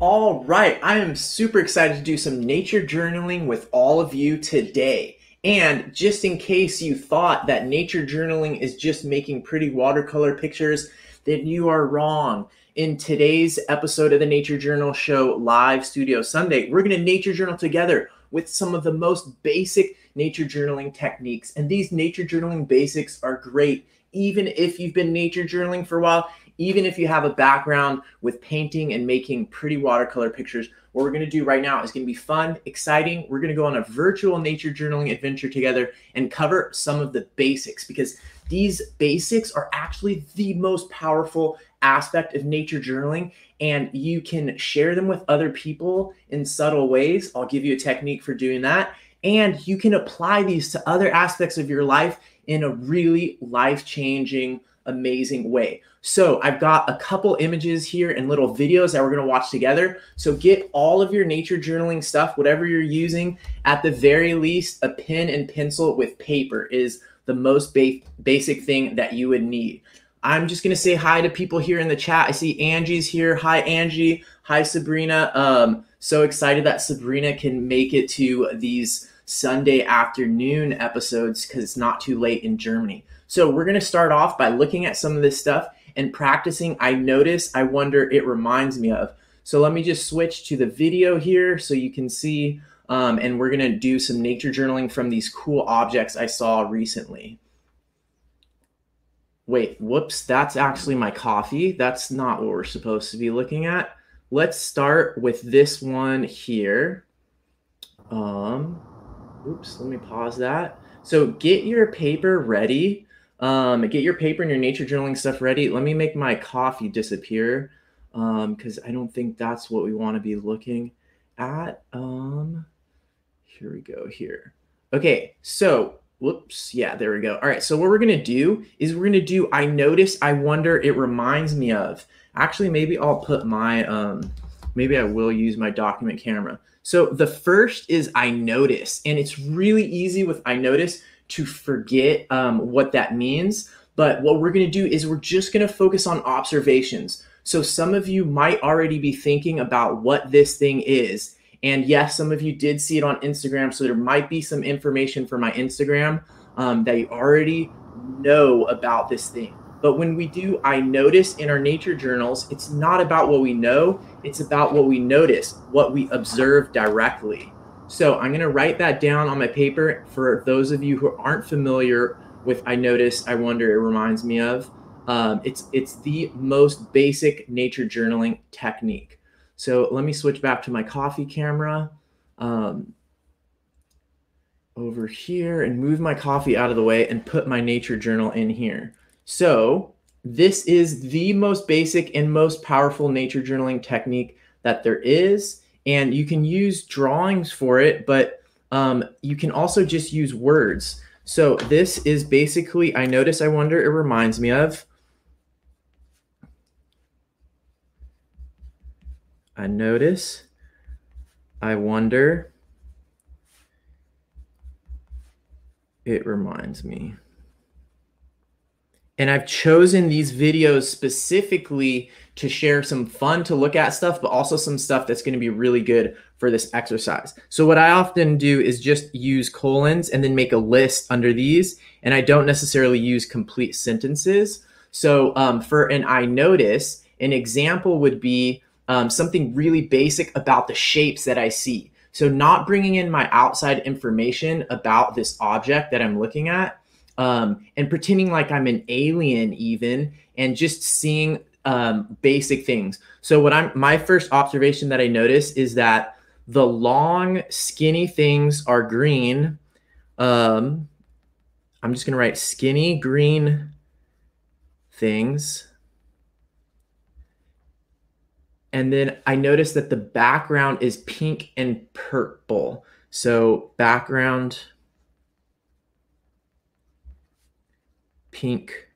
All right, I am super excited to do some nature journaling with all of you today. And just in case you thought that nature journaling is just making pretty watercolor pictures, then you are wrong. In today's episode of the Nature Journal Show Live Studio Sunday, we're going to nature journal together with some of the most basic nature journaling techniques. And these nature journaling basics are great, even if you've been nature journaling for a while even if you have a background with painting and making pretty watercolor pictures, what we're going to do right now is going to be fun, exciting. We're going to go on a virtual nature journaling adventure together and cover some of the basics because these basics are actually the most powerful aspect of nature journaling and you can share them with other people in subtle ways. I'll give you a technique for doing that. And you can apply these to other aspects of your life in a really life changing amazing way. So I've got a couple images here and little videos that we're going to watch together. So get all of your nature journaling stuff, whatever you're using. At the very least, a pen and pencil with paper is the most ba- basic thing that you would need. I'm just going to say hi to people here in the chat. I see Angie's here. Hi, Angie. Hi, Sabrina. Um, so excited that Sabrina can make it to these Sunday afternoon episodes because it's not too late in Germany. So we're going to start off by looking at some of this stuff and practicing. I notice, I wonder, it reminds me of. So let me just switch to the video here so you can see. Um, and we're going to do some nature journaling from these cool objects I saw recently. Wait, whoops, that's actually my coffee. That's not what we're supposed to be looking at. Let's start with this one here. Um, oops, let me pause that. So get your paper ready um, get your paper and your nature journaling stuff ready. Let me make my coffee disappear because um, I don't think that's what we want to be looking at. Um, here we go here. Okay, so whoops, yeah, there we go. All right, so what we're gonna do is we're gonna do I notice, I wonder, it reminds me of. Actually, maybe I'll put my um, maybe I will use my document camera. So the first is I notice, and it's really easy with I notice to forget um, what that means. But what we're going to do is we're just going to focus on observations. So some of you might already be thinking about what this thing is. And yes, some of you did see it on Instagram. So there might be some information for my Instagram um, that you already know about this thing. But when we do, I notice in our nature journals, it's not about what we know, it's about what we notice, what we observe directly. So I'm going to write that down on my paper for those of you who aren't familiar with I notice, I wonder, it reminds me of. Um, it's it's the most basic nature journaling technique. So let me switch back to my coffee camera um, over here and move my coffee out of the way and put my nature journal in here. So this is the most basic and most powerful nature journaling technique that there is and you can use drawings for it, but um, you can also just use words. So this is basically, I notice, I wonder, it reminds me of. I notice, I wonder, it reminds me. And I've chosen these videos specifically to share some fun to look at stuff, but also some stuff that's going to be really good for this exercise. So what I often do is just use colons and then make a list under these. And I don't necessarily use complete sentences. So um, for an I notice, an example would be um, something really basic about the shapes that I see. So not bringing in my outside information about this object that I'm looking at, um, and pretending like I'm an alien, even, and just seeing um, basic things. So, what I'm my first observation that I notice is that the long, skinny things are green. Um, I'm just gonna write skinny green things. And then I notice that the background is pink and purple. So background pink,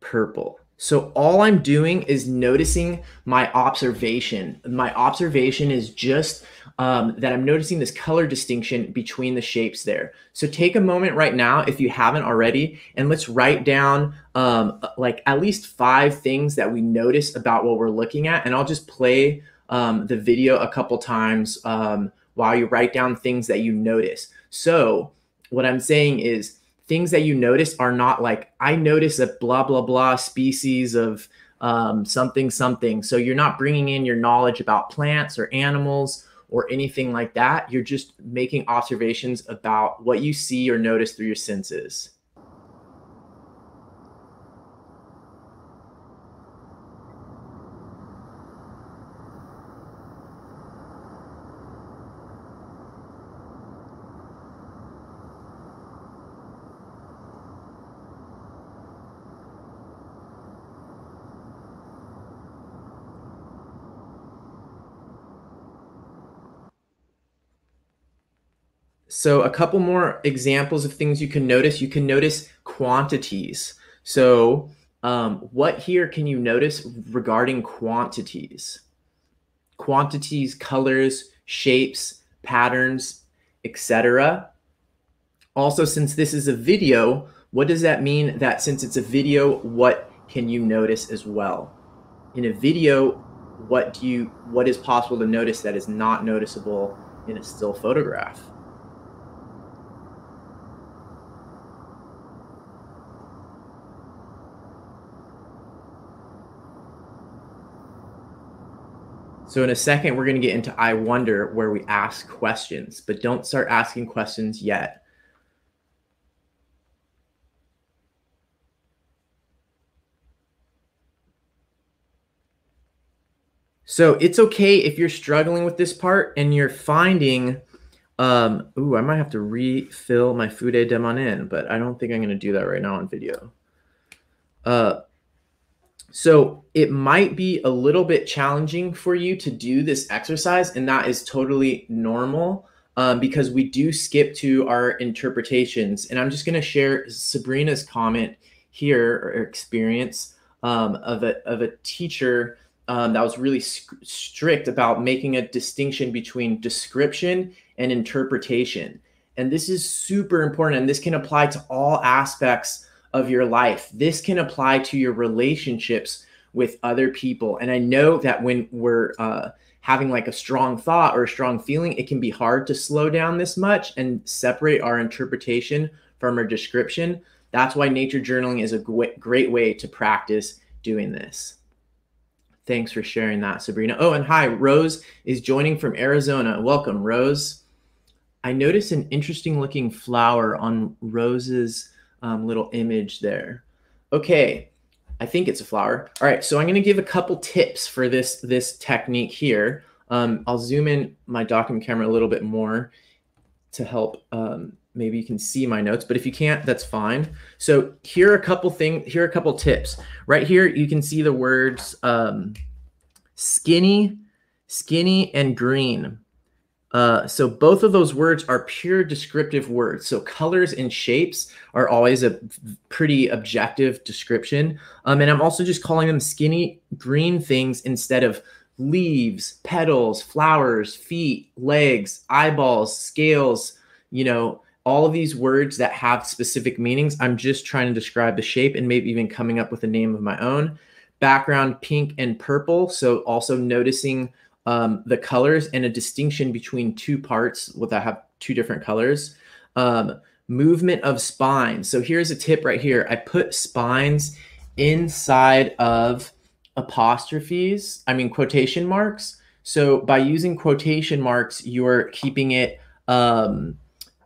purple. So all I'm doing is noticing my observation. My observation is just um, that I'm noticing this color distinction between the shapes there. So take a moment right now, if you haven't already, and let's write down um, like at least five things that we notice about what we're looking at. And I'll just play um, the video a couple times um, while you write down things that you notice. So, what I'm saying is, things that you notice are not like, I notice a blah, blah, blah species of um, something, something. So, you're not bringing in your knowledge about plants or animals or anything like that. You're just making observations about what you see or notice through your senses. So a couple more examples of things you can notice. You can notice quantities. So um, what here can you notice regarding quantities? Quantities, colors, shapes, patterns, etc. Also, since this is a video, what does that mean that since it's a video, what can you notice as well? In a video, what do you what is possible to notice that is not noticeable in a still photograph? So in a second, we're going to get into I wonder where we ask questions, but don't start asking questions yet. So it's okay if you're struggling with this part and you're finding, um, ooh, I might have to refill my food demon in, but I don't think I'm going to do that right now on video. Uh, so it might be a little bit challenging for you to do this exercise, and that is totally normal um, because we do skip to our interpretations. And I'm just going to share Sabrina's comment here or experience um, of, a, of a teacher um, that was really strict about making a distinction between description and interpretation. And this is super important, and this can apply to all aspects of your life. This can apply to your relationships with other people. And I know that when we're uh, having like a strong thought or a strong feeling, it can be hard to slow down this much and separate our interpretation from our description. That's why nature journaling is a great way to practice doing this. Thanks for sharing that, Sabrina. Oh, and hi, Rose is joining from Arizona. Welcome, Rose. I noticed an interesting looking flower on Rose's um, little image there. Okay, I think it's a flower. All right, so I'm going to give a couple tips for this this technique here. Um, I'll zoom in my document camera a little bit more to help. Um, maybe you can see my notes, but if you can't, that's fine. So here are a couple things. Here are a couple tips. Right here, you can see the words um, skinny, skinny, and green. Uh, so both of those words are pure descriptive words. So colors and shapes are always a pretty objective description. Um, and I'm also just calling them skinny green things instead of leaves, petals, flowers, feet, legs, eyeballs, scales, you know, all of these words that have specific meanings. I'm just trying to describe the shape and maybe even coming up with a name of my own. Background pink and purple. So also noticing um, the colors and a distinction between two parts with that have two different colors. Um, movement of spines. So here's a tip right here. I put spines inside of apostrophes, I mean quotation marks. So by using quotation marks, you're keeping it um,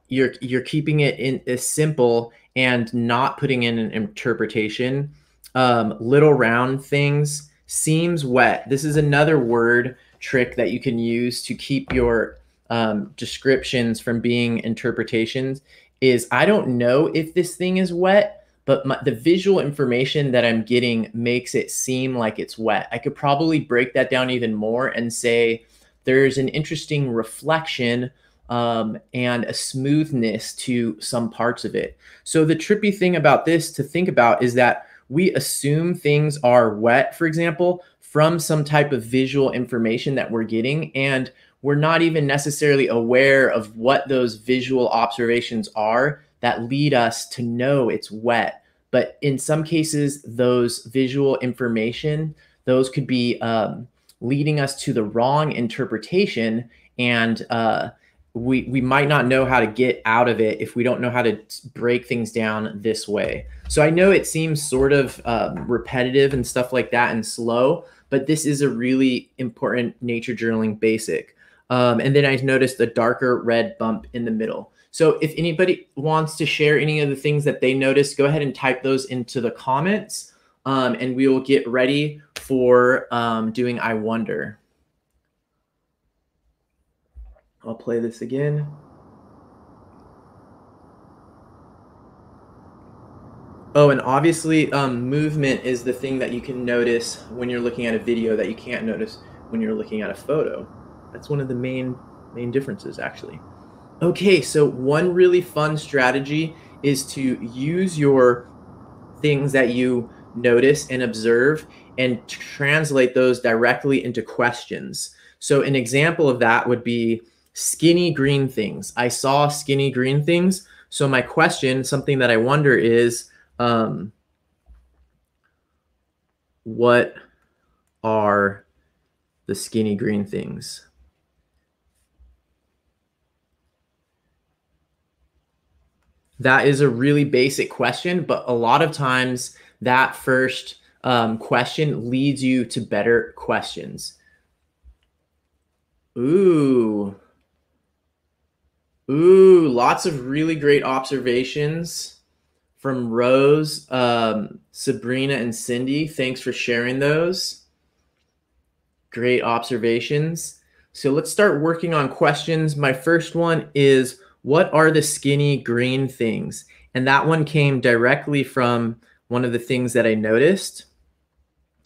you're you're keeping it in as simple and not putting in an interpretation. Um, little round things seems wet. This is another word trick that you can use to keep your um, descriptions from being interpretations is I don't know if this thing is wet, but my, the visual information that I'm getting makes it seem like it's wet. I could probably break that down even more and say there's an interesting reflection um, and a smoothness to some parts of it. So the trippy thing about this to think about is that we assume things are wet, for example, from some type of visual information that we're getting. And we're not even necessarily aware of what those visual observations are that lead us to know it's wet. But in some cases, those visual information, those could be um, leading us to the wrong interpretation and uh, we we might not know how to get out of it if we don't know how to break things down this way. So I know it seems sort of um, repetitive and stuff like that and slow, but this is a really important nature journaling basic. Um, and then I noticed a darker red bump in the middle. So if anybody wants to share any of the things that they noticed, go ahead and type those into the comments, um, and we will get ready for um, doing I Wonder. I'll play this again. Oh, and obviously, um, movement is the thing that you can notice when you're looking at a video that you can't notice when you're looking at a photo. That's one of the main main differences, actually. Okay, so one really fun strategy is to use your things that you notice and observe and translate those directly into questions. So, an example of that would be skinny green things. I saw skinny green things. So my question, something that I wonder is, um, what are the skinny green things? That is a really basic question, but a lot of times that first um, question leads you to better questions. Ooh, Ooh, lots of really great observations from Rose, um, Sabrina, and Cindy. Thanks for sharing those. Great observations. So let's start working on questions. My first one is What are the skinny green things? And that one came directly from one of the things that I noticed.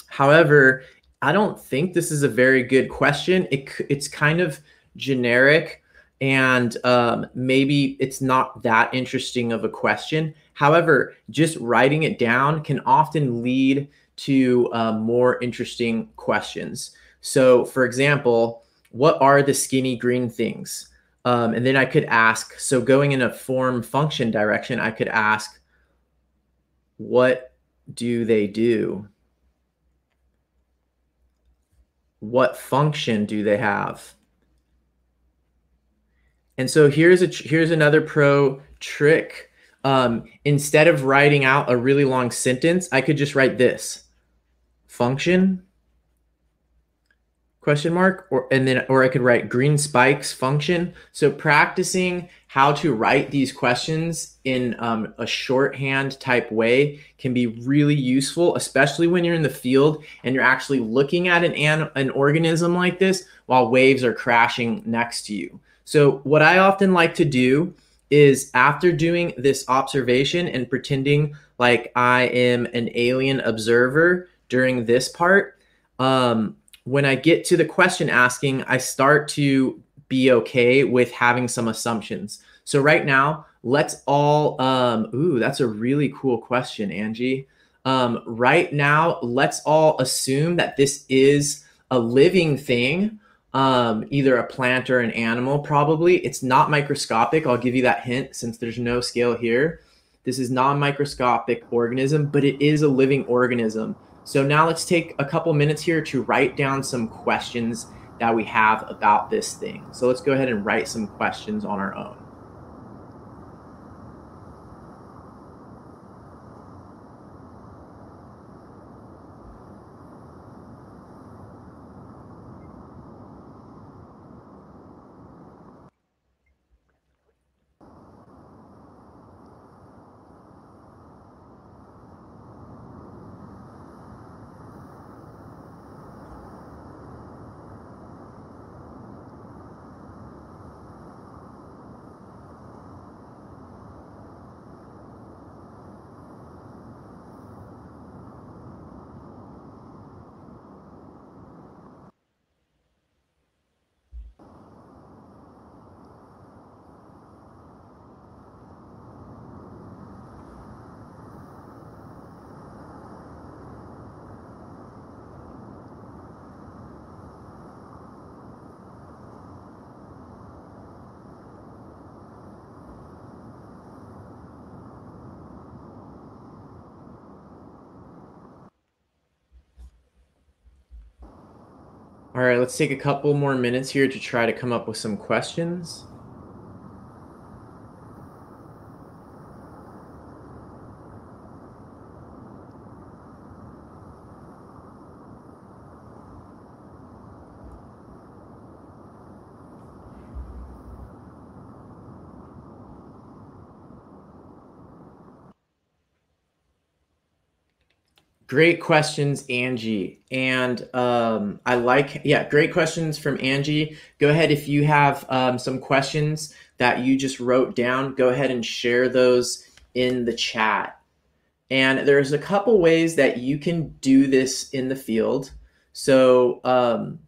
However, I don't think this is a very good question. It, it's kind of generic and um, maybe it's not that interesting of a question. However, just writing it down can often lead to uh, more interesting questions. So, for example, what are the skinny green things? Um, and then I could ask, so going in a form function direction, I could ask, what do they do? What function do they have? And so here's a here's another pro trick. Um, instead of writing out a really long sentence, I could just write this function question mark or and then or I could write green spikes function. So practicing how to write these questions in um, a shorthand type way can be really useful, especially when you're in the field and you're actually looking at an, an, an organism like this while waves are crashing next to you. So, what I often like to do is after doing this observation and pretending like I am an alien observer during this part, um, when I get to the question asking, I start to be okay with having some assumptions. So, right now, let's all, um, ooh, that's a really cool question, Angie. Um, right now, let's all assume that this is a living thing um, either a plant or an animal, probably. It's not microscopic. I'll give you that hint since there's no scale here. This is non microscopic organism, but it is a living organism. So now let's take a couple minutes here to write down some questions that we have about this thing. So let's go ahead and write some questions on our own. All right, let's take a couple more minutes here to try to come up with some questions. Great questions, Angie. And um, I like, yeah, great questions from Angie. Go ahead if you have um, some questions that you just wrote down, go ahead and share those in the chat. And there's a couple ways that you can do this in the field. So um,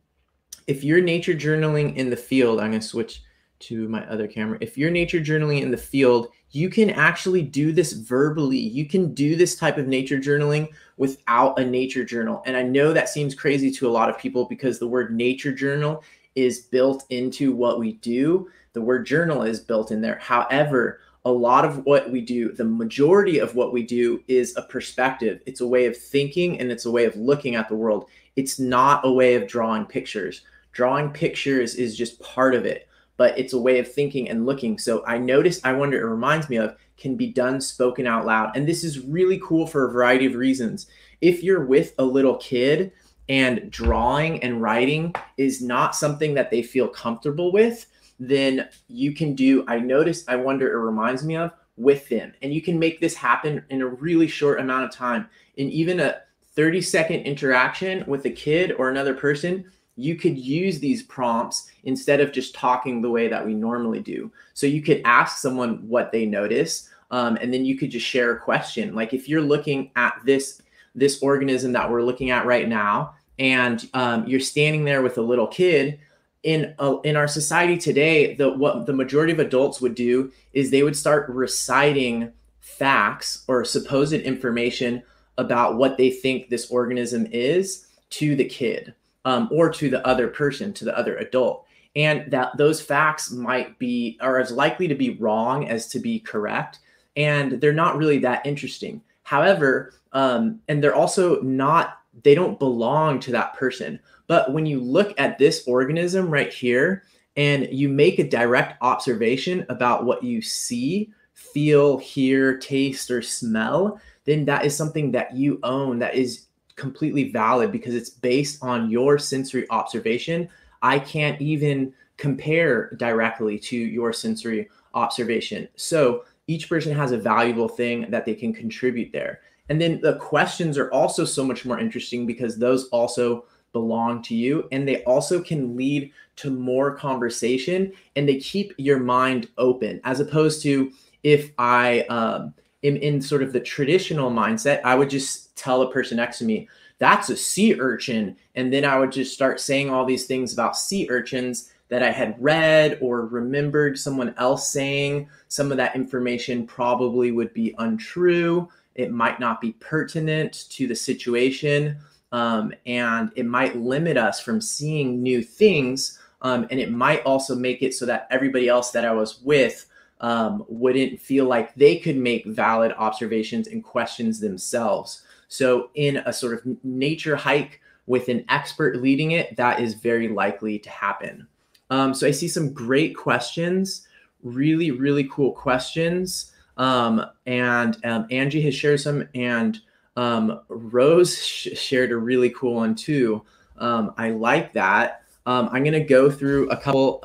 if you're nature journaling in the field, I'm going to switch to my other camera. If you're nature journaling in the field, you can actually do this verbally. You can do this type of nature journaling without a nature journal. And I know that seems crazy to a lot of people because the word nature journal is built into what we do. The word journal is built in there. However, a lot of what we do, the majority of what we do is a perspective. It's a way of thinking and it's a way of looking at the world. It's not a way of drawing pictures. Drawing pictures is just part of it but it's a way of thinking and looking. So I noticed, I wonder, it reminds me of can be done spoken out loud. And this is really cool for a variety of reasons. If you're with a little kid and drawing and writing is not something that they feel comfortable with, then you can do, I notice, I wonder, it reminds me of with them. And you can make this happen in a really short amount of time. In even a 30 second interaction with a kid or another person, you could use these prompts instead of just talking the way that we normally do. So you could ask someone what they notice, um, and then you could just share a question. Like if you're looking at this this organism that we're looking at right now, and um, you're standing there with a little kid. In, in our society today, the what the majority of adults would do is they would start reciting facts or supposed information about what they think this organism is to the kid um, or to the other person, to the other adult. And that those facts might be, are as likely to be wrong as to be correct. And they're not really that interesting. However, um, and they're also not, they don't belong to that person. But when you look at this organism right here and you make a direct observation about what you see, feel, hear, taste, or smell, then that is something that you own that is completely valid because it's based on your sensory observation. I can't even compare directly to your sensory observation. So each person has a valuable thing that they can contribute there. And then the questions are also so much more interesting because those also belong to you and they also can lead to more conversation and they keep your mind open as opposed to if I um, in sort of the traditional mindset, I would just tell a person next to me, that's a sea urchin. And then I would just start saying all these things about sea urchins that I had read or remembered someone else saying. Some of that information probably would be untrue. It might not be pertinent to the situation. Um, and it might limit us from seeing new things. Um, and it might also make it so that everybody else that I was with um, wouldn't feel like they could make valid observations and questions themselves. So, in a sort of nature hike with an expert leading it, that is very likely to happen. Um, so, I see some great questions, really, really cool questions. Um, and um, Angie has shared some, and um, Rose sh- shared a really cool one too. Um, I like that. Um, I'm going to go through a couple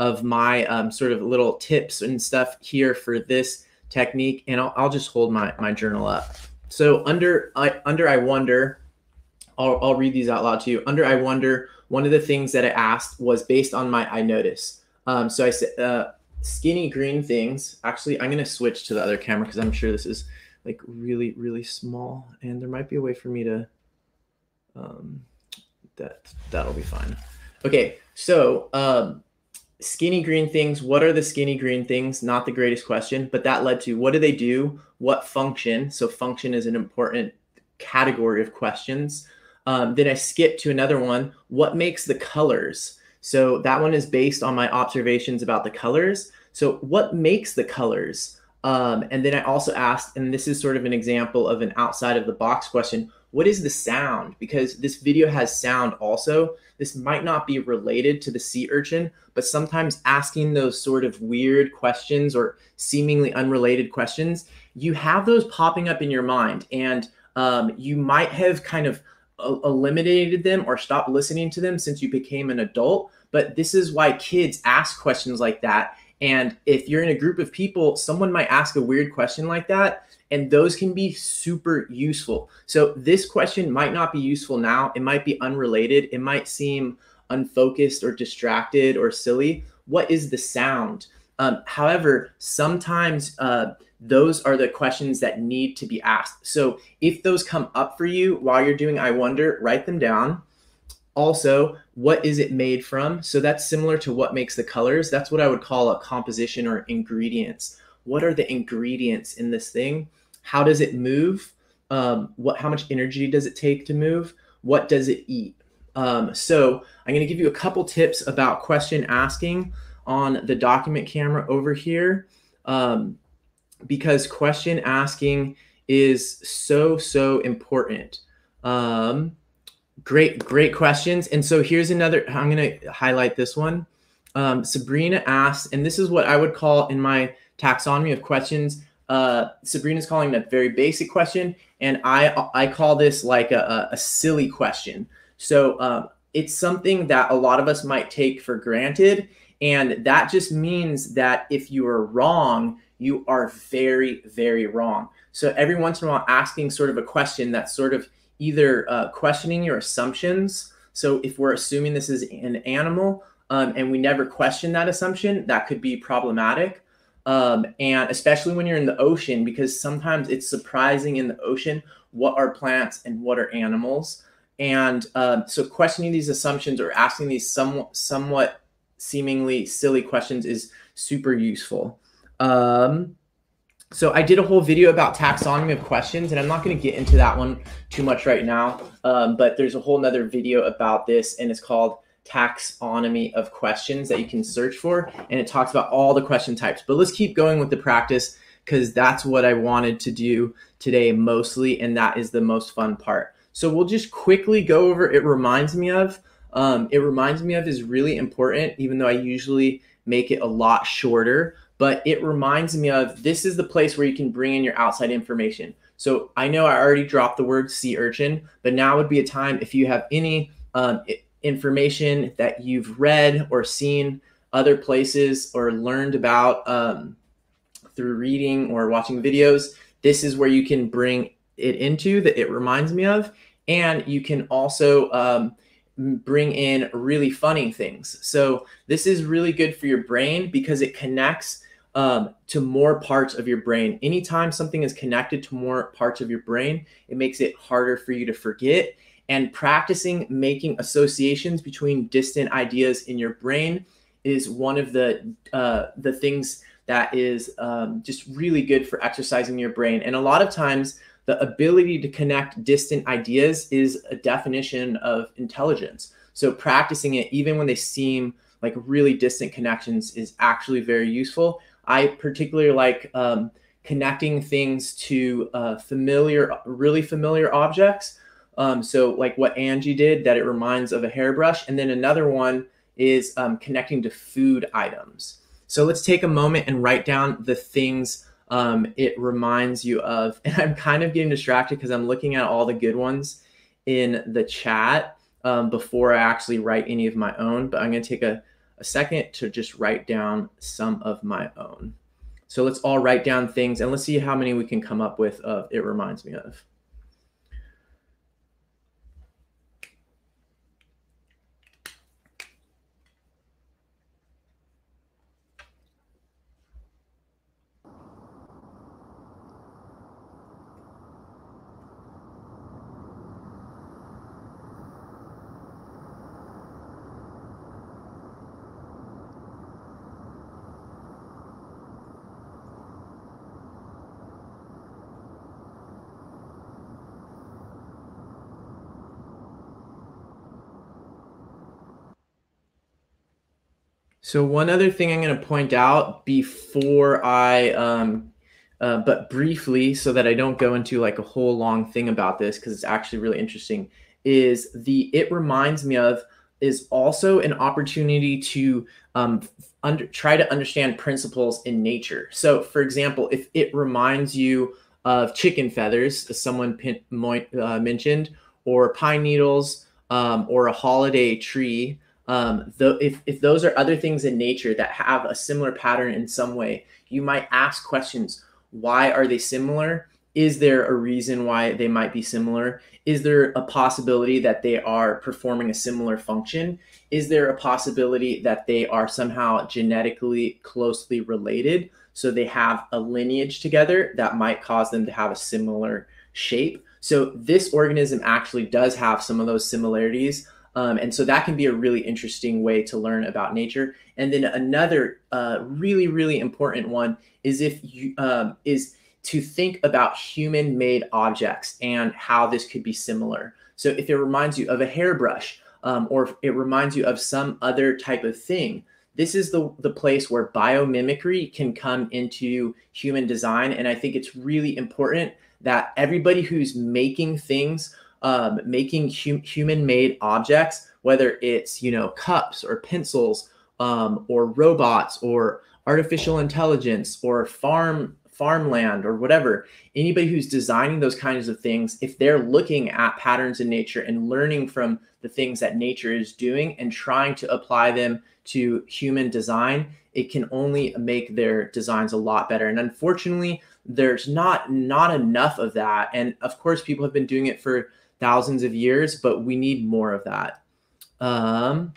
of my sort of little tips and stuff here for this technique, and I'll, I'll just hold my, my journal up. So under I under I wonder, I'll, I'll read these out loud to you. Under I wonder, one of the things that I asked was based on my I notice. Um, so I said uh, skinny green things. Actually, I'm gonna switch to the other camera because I'm sure this is like really really small, and there might be a way for me to. Um, that that'll be fine. Okay, so um, skinny green things what are the skinny green things? Not the greatest question but that led to what do they do? What function? So function is an important category of questions. Um, then i skip to another one what makes the colors? So that one is based on my observations about the colors. So what makes the colors? Um, and then i also asked and this is sort of an example of an outside of the box question what is the sound? Because this video has sound also this might not be related to the sea urchin, but sometimes asking those sort of weird questions or seemingly unrelated questions, you have those popping up in your mind. And um, you might have kind of eliminated them or stopped listening to them since you became an adult. But this is why kids ask questions like that. And if you're in a group of people, someone might ask a weird question like that, and those can be super useful. So, this question might not be useful now. It might be unrelated. It might seem unfocused or distracted or silly. What is the sound? Um, however, sometimes uh, those are the questions that need to be asked. So if those come up for you while you're doing I wonder, write them down. Also, what is it made from? So that's similar to what makes the colors. That's what I would call a composition or ingredients. What are the ingredients in this thing? How does it move? Um, what how much energy does it take to move? What does it eat? Um, so I'm going to give you a couple tips about question asking on the document camera over here. Um, because question asking is so so important um, great great questions and so here's another i'm going to highlight this one um, sabrina asked and this is what i would call in my taxonomy of questions uh, sabrina's calling that very basic question and i i call this like a, a silly question so uh, it's something that a lot of us might take for granted and that just means that if you are wrong you are very, very wrong. So every once in a while, asking sort of a question that's sort of either uh, questioning your assumptions. So if we're assuming this is an animal um, and we never question that assumption, that could be problematic. Um, and especially when you're in the ocean, because sometimes it's surprising in the ocean what are plants and what are animals. And um, so questioning these assumptions or asking these somewhat, somewhat seemingly silly questions is super useful. Um, so I did a whole video about taxonomy of questions, and I'm not going to get into that one too much right now. Um, but there's a whole nother video about this, and it's called taxonomy of questions that you can search for, and it talks about all the question types. But let's keep going with the practice because that's what I wanted to do today mostly, and that is the most fun part. So we'll just quickly go over. It reminds me of. Um, it reminds me of is really important, even though I usually make it a lot shorter but it reminds me of this is the place where you can bring in your outside information. So I know I already dropped the word sea urchin, but now would be a time if you have any um, information that you've read or seen other places or learned about um, through reading or watching videos. This is where you can bring it into that it reminds me of, and you can also um, bring in really funny things. So this is really good for your brain because it connects um, to more parts of your brain. Anytime something is connected to more parts of your brain, it makes it harder for you to forget. And practicing making associations between distant ideas in your brain is one of the uh, the things that is um, just really good for exercising your brain. And a lot of times, the ability to connect distant ideas is a definition of intelligence. So practicing it, even when they seem like really distant connections, is actually very useful. I particularly like um, connecting things to uh, familiar, really familiar objects. Um, so, like what Angie did, that it reminds of a hairbrush. And then another one is um, connecting to food items. So, let's take a moment and write down the things um, it reminds you of. And I'm kind of getting distracted because I'm looking at all the good ones in the chat um, before I actually write any of my own. But I'm going to take a a second to just write down some of my own. So let's all write down things and let's see how many we can come up with of it reminds me of. So one other thing I'm going to point out before I, um, uh, but briefly, so that I don't go into like a whole long thing about this because it's actually really interesting, is the it reminds me of is also an opportunity to um, under, try to understand principles in nature. So, for example, if it reminds you of chicken feathers, as someone pin, uh, mentioned, or pine needles, um, or a holiday tree, um, though if, if those are other things in nature that have a similar pattern in some way, you might ask questions. Why are they similar? Is there a reason why they might be similar? Is there a possibility that they are performing a similar function? Is there a possibility that they are somehow genetically closely related? So they have a lineage together that might cause them to have a similar shape. So this organism actually does have some of those similarities. Um, and so that can be a really interesting way to learn about nature. And then another uh, really, really important one is if you um, is to think about human-made objects and how this could be similar. So if it reminds you of a hairbrush, um, or it reminds you of some other type of thing, this is the, the place where biomimicry can come into human design. And I think it's really important that everybody who's making things, um, making hum- human made objects, whether it's, you know, cups or pencils um, or robots or artificial intelligence or farm farmland or whatever. Anybody who's designing those kinds of things if they're looking at patterns in nature and learning from the things that nature is doing and trying to apply them to human design it can only make their designs a lot better. And unfortunately there's not not enough of that. And of course people have been doing it for thousands of years but we need more of that. Um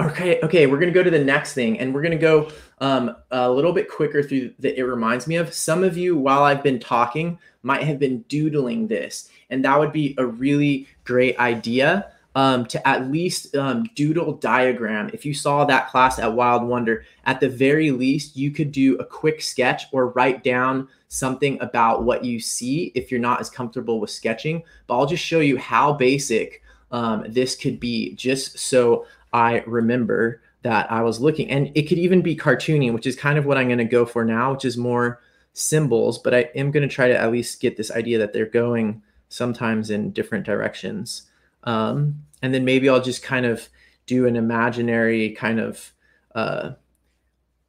okay okay we're to go to the next thing and we're to go um, a little bit quicker through that it reminds me of some of you while i've been talking might have been doodling this and that would be a really great idea um, to at least um, doodle diagram. If you saw that class at Wild Wonder, at the very least, you could do a quick sketch or write down something about what you see if you're not as comfortable with sketching. But I'll just show you how basic um, this could be just so I remember that I was looking. And it could even be cartoony, which is kind of what I'm going to go for now, which is more symbols. But I am going to try to at least get this idea that they're going sometimes in different directions. Um, and then maybe I'll just kind of do an imaginary kind of uh,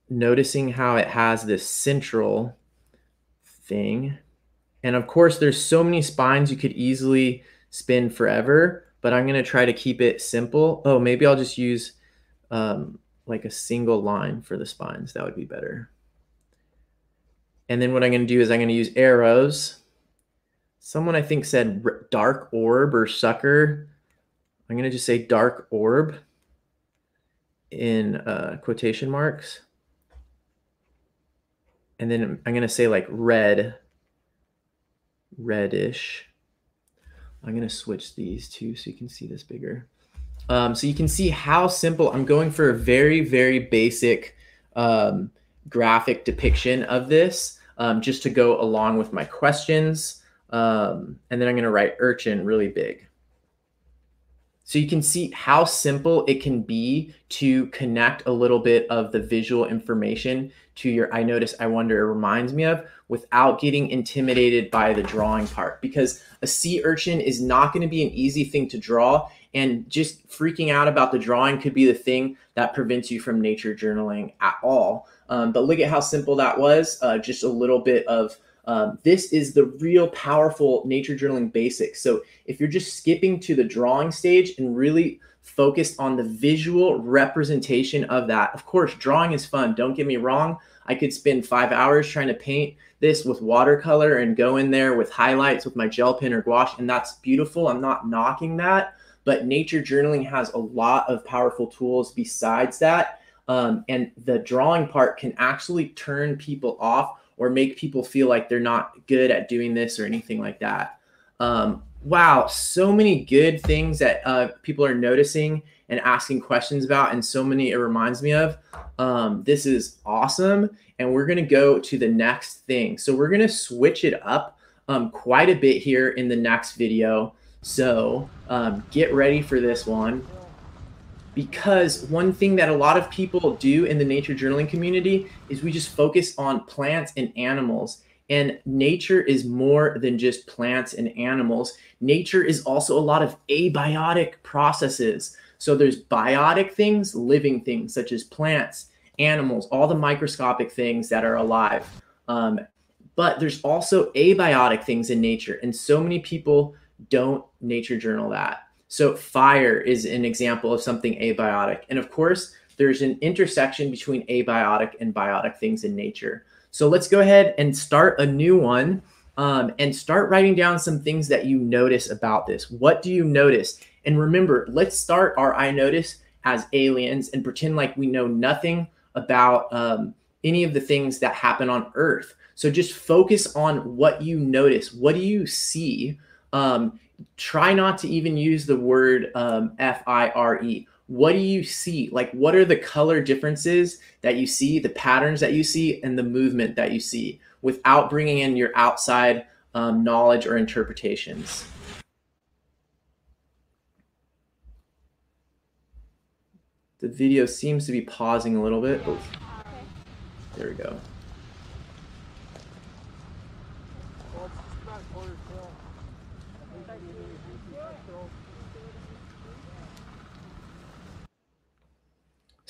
noticing how it has this central thing. And of course, there's so many spines you could easily spin forever, but I'm going to try to keep it simple. Oh, maybe I'll just use um, like a single line for the spines. That would be better. And then what I'm going to do is I'm going to use arrows Someone I think said dark orb or sucker. I'm going to just say dark orb in uh, quotation marks. And then I'm going to say like red, reddish. I'm going to switch these two so you can see this bigger. Um, so you can see how simple I'm going for a very, very basic um, graphic depiction of this um, just to go along with my questions. Um, and then I'm going to write urchin really big. So you can see how simple it can be to connect a little bit of the visual information to your I notice, I wonder, it reminds me of without getting intimidated by the drawing part because a sea urchin is not going to be an easy thing to draw. And just freaking out about the drawing could be the thing that prevents you from nature journaling at all. Um, but look at how simple that was. Uh, just a little bit of um, this is the real powerful nature journaling basics. So if you're just skipping to the drawing stage and really focused on the visual representation of that, of course, drawing is fun. Don't get me wrong. I could spend five hours trying to paint this with watercolor and go in there with highlights with my gel pen or gouache, and that's beautiful. I'm not knocking that, but nature journaling has a lot of powerful tools besides that. Um, and the drawing part can actually turn people off or make people feel like they're not good at doing this or anything like that. Um, wow, so many good things that uh, people are noticing and asking questions about, and so many it reminds me of. Um, this is awesome. And we're going to go to the next thing. So we're going to switch it up um, quite a bit here in the next video. So um, get ready for this one because one thing that a lot of people do in the nature journaling community is we just focus on plants and animals. And nature is more than just plants and animals. Nature is also a lot of abiotic processes. So there's biotic things, living things such as plants, animals, all the microscopic things that are alive. Um, but there's also abiotic things in nature, and so many people don't nature journal that. So fire is an example of something abiotic, and of course, there's an intersection between abiotic and biotic things in nature. So let's go ahead and start a new one um, and start writing down some things that you notice about this. What do you notice? And remember, let's start our I notice as aliens and pretend like we know nothing about um, any of the things that happen on Earth. So just focus on what you notice. What do you see? Um, try not to even use the word um, F I R E. What do you see? Like, what are the color differences that you see, the patterns that you see, and the movement that you see without bringing in your outside um, knowledge or interpretations? The video seems to be pausing a little bit. Oh, there we go.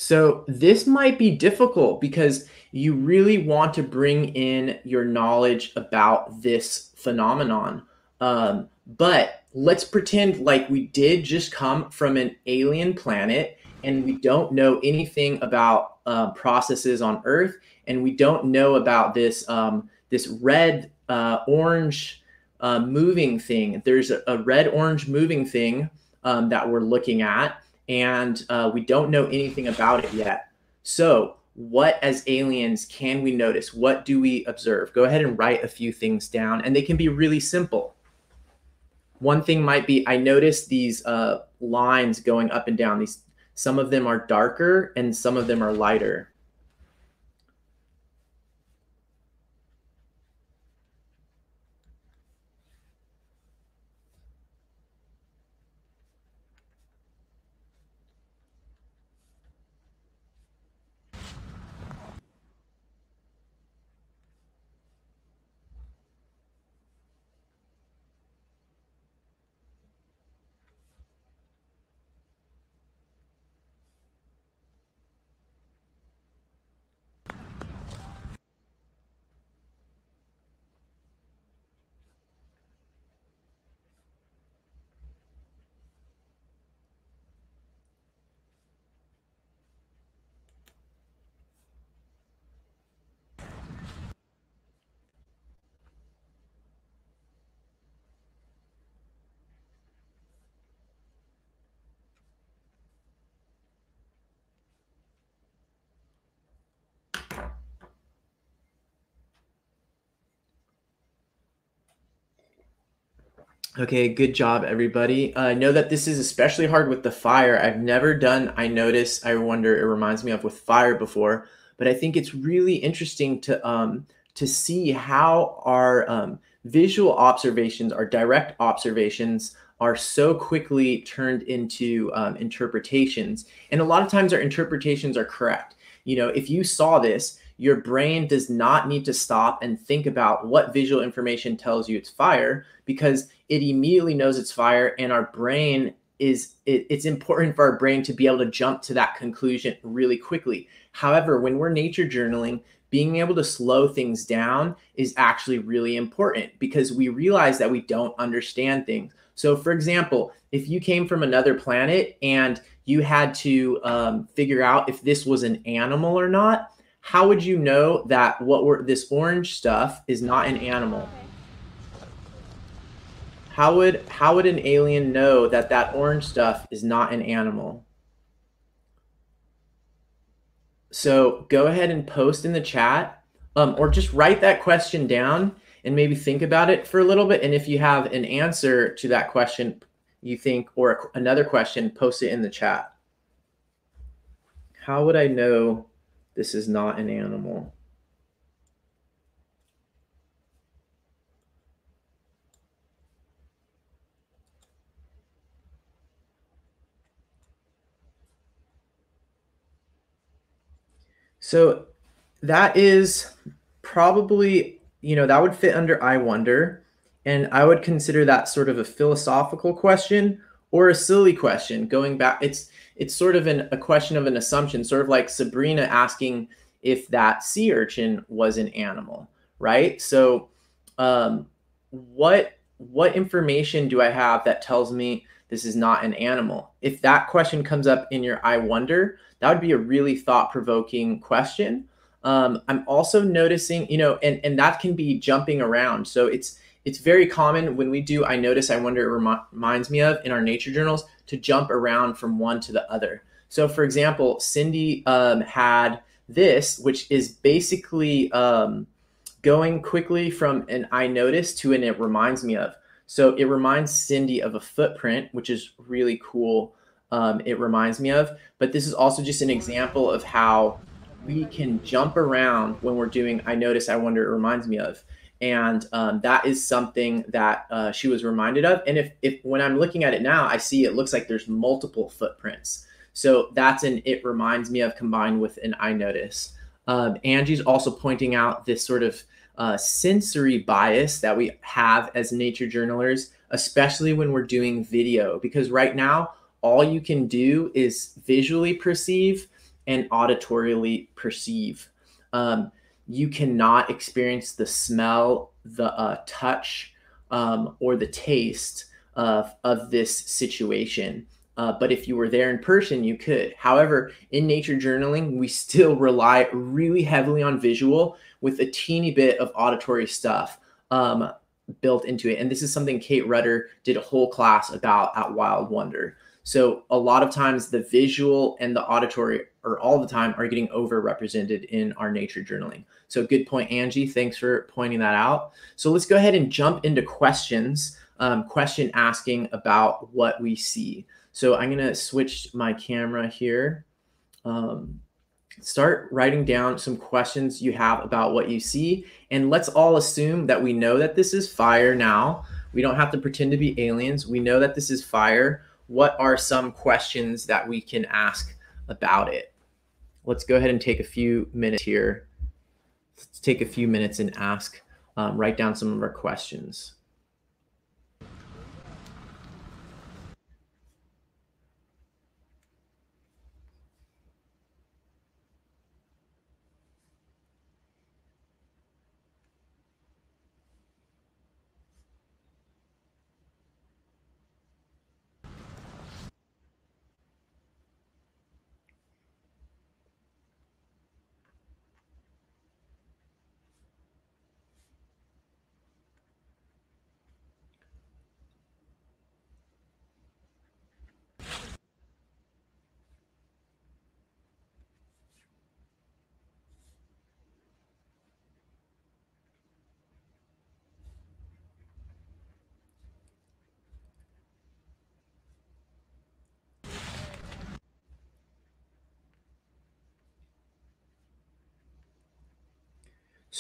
So this might be difficult because you really want to bring in your knowledge about this phenomenon. Um, but let's pretend like we did just come from an alien planet and we don't know anything about uh, processes on Earth, and we don't know about this um, this red uh, orange uh, moving thing. There's a, a red orange moving thing um, that we're looking at and uh, we don't know anything about it yet. So, what as aliens can we notice? What do we observe? Go ahead and write a few things down, and they can be really simple. One thing might be I noticed these uh, lines going up and down. These some of them are darker and some of them are lighter. Okay, good job, everybody. Uh, I know that this is especially hard with the fire. I've never done, I notice, I wonder, it reminds me of with fire before, but I think it's really interesting to um, to see how our um, visual observations, our direct observations, are so quickly turned into um, interpretations. And a lot of times our interpretations are correct. You know, if you saw this, your brain does not need to stop and think about what visual information tells you it's fire because it immediately knows it's fire and our brain is it, it's important for our brain to be able to jump to that conclusion really quickly. However when we're nature journaling being able to slow things down is actually really important because we realize that we don't understand things. So for example if you came from another planet and you had to um, figure out if this was an animal or not how would you know that what we're this orange stuff is not an animal how would how would an alien know that that orange stuff is not an animal? So go ahead and post in the chat, um, or just write that question down and maybe think about it for a little bit. And if you have an answer to that question, you think, or another question, post it in the chat. How would I know this is not an animal? So that is probably, you know, that would fit under I wonder. And I would consider that sort of a philosophical question or a silly question going back. It's it's sort of an, a question of an assumption, sort of like Sabrina asking if that sea urchin was an animal, right? So, um, what what information do I have that tells me this is not an animal? If that question comes up in your I wonder, that would be a really thought provoking question. Um, I'm also noticing, you know, and and that can be jumping around. So it's it's very common when we do I notice, I wonder, it remi- reminds me of in our nature journals to jump around from one to the other. So, for example, Cindy um, had this, which is basically um, going quickly from an I notice to an it reminds me of. So, it reminds Cindy of a footprint, which is really cool. Um, it reminds me of. But this is also just an example of how we can jump around when we're doing I notice, I wonder, it reminds me of and um, that is something that uh, she was reminded of. And if, if when i'm looking at it now i see it looks like there's multiple footprints. So that's an it reminds me of combined with an i notice. Um, angie's also pointing out this sort of uh, sensory bias that we have as nature journalers especially when we're doing video. Because right now all you can do is visually perceive and auditorily perceive. Um, you cannot experience the smell, the uh, touch, um, or the taste of, of this situation. Uh, but if you were there in person, you could. However, in nature journaling, we still rely really heavily on visual with a teeny bit of auditory stuff um, built into it. And this is something Kate Rutter did a whole class about at Wild Wonder. So a lot of times the visual and the auditory or all the time are getting overrepresented in our nature journaling. So good point, Angie. Thanks for pointing that out. So let's go ahead and jump into questions. Um, question asking about what we see. So I'm gonna switch my camera here. Um, start writing down some questions you have about what you see. And let's all assume that we know that this is fire now. We don't have to pretend to be aliens. We know that this is fire what are some questions that we can ask about it? Let's go ahead and take a few minutes here. Let's take a few minutes and ask, um, write down some of our questions.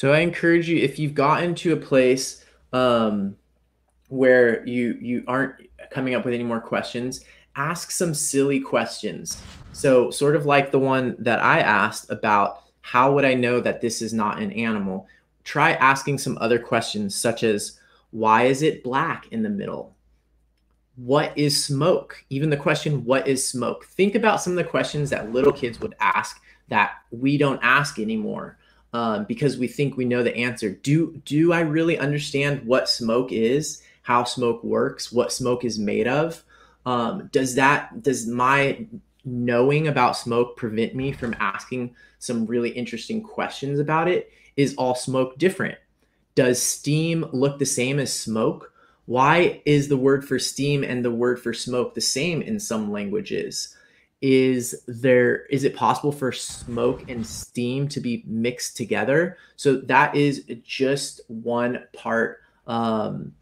So I encourage you if you've gotten to a place um, where you you aren't coming up with any more questions, ask some silly questions. So sort of like the one that I asked about how would I know that this is not an animal? Try asking some other questions such as why is it black in the middle? What is smoke? Even the question what is smoke? Think about some of the questions that little kids would ask that we don't ask anymore um, because we think we know the answer. Do do I really understand what smoke is, how smoke works, what smoke is made of? Um, does that does my knowing about smoke prevent me from asking some really interesting questions about it? Is all smoke different? Does steam look the same as smoke? Why is the word for steam and the word for smoke the same in some languages? Is there is it possible for smoke and steam to be mixed together? So that is just one part um,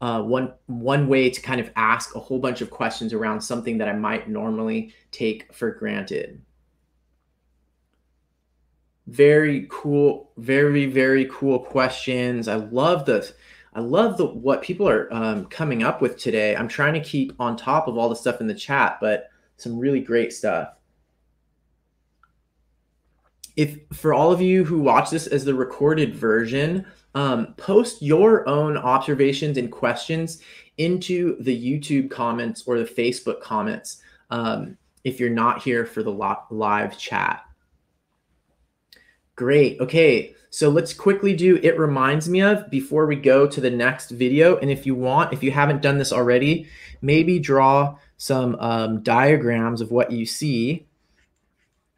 uh, one one way to kind of ask a whole bunch of questions around something that i might normally take for granted. Very cool very very cool questions. I love the i love the what people are um, coming up with today. I'm trying to keep on top of all the stuff in the chat but some really great stuff. If for all of you who watch this as the recorded version, um, post your own observations and questions into the YouTube comments or the Facebook comments um, if you're not here for the live chat. Great. Okay. So let's quickly do it reminds me of before we go to the next video. And if you want, if you haven't done this already, maybe draw some um, diagrams of what you see.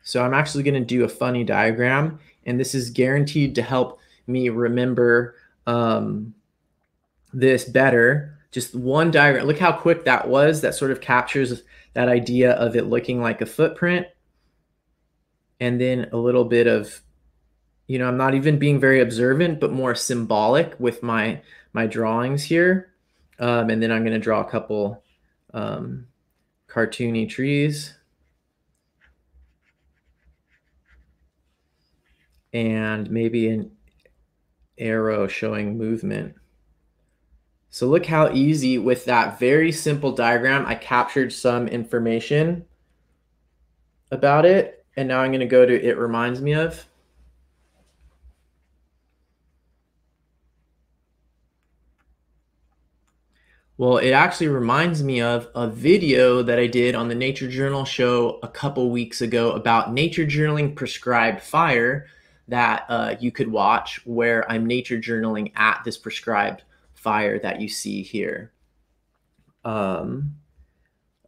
So I'm actually going to do a funny diagram, and this is guaranteed to help me remember um, this better. Just one diagram. Look how quick that was. That sort of captures that idea of it looking like a footprint. And then a little bit of you know, I'm not even being very observant, but more symbolic with my my drawings here. Um, and then I'm going to draw a couple um, cartoony trees. And maybe an arrow showing movement. So look how easy with that very simple diagram, I captured some information about it. And now I'm going to go to it reminds me of. Well, it actually reminds me of a video that I did on the Nature Journal show a couple weeks ago about nature journaling prescribed fire that uh, you could watch, where I'm nature journaling at this prescribed fire that you see here. Um,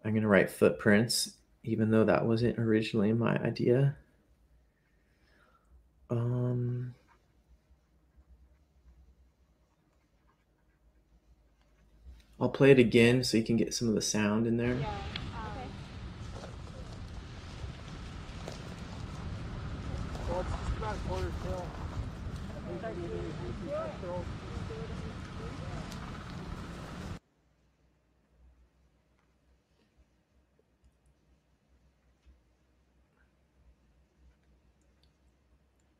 I'm going to write footprints, even though that wasn't originally my idea. Um, I'll play it again so you can get some of the sound in there. Yeah.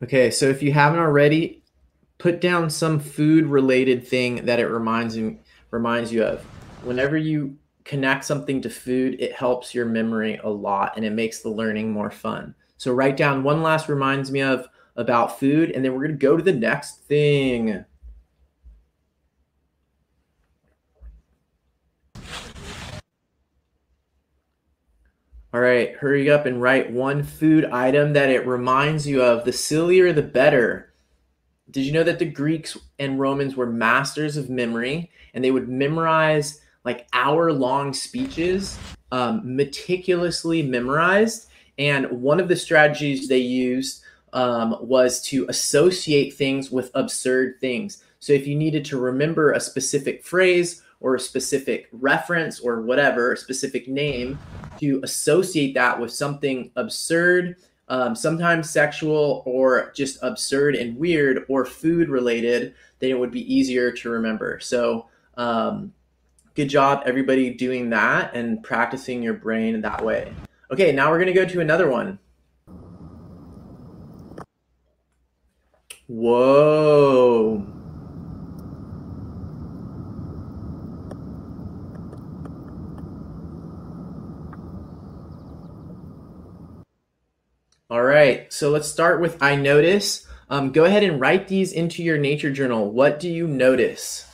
Okay, so if you haven't already, put down some food related thing that it reminds you reminds you of. Whenever you connect something to food, it helps your memory a lot and it makes the learning more fun. So write down one last reminds me of about food, and then we're going to go to the next thing. All right, hurry up and write one food item that it reminds you of. The sillier, the better. Did you know that the Greeks and Romans were masters of memory and they would memorize like hour long speeches, um, meticulously memorized? And one of the strategies they used um, was to associate things with absurd things. So if you needed to remember a specific phrase or a specific reference or whatever, a specific name, to associate that with something absurd um, sometimes sexual or just absurd and weird or food related, then it would be easier to remember. So, um, good job, everybody, doing that and practicing your brain that way. Okay, now we're going to go to another one. Whoa. All right, so let's start with I notice. Um, go ahead and write these into your nature journal. What do you notice?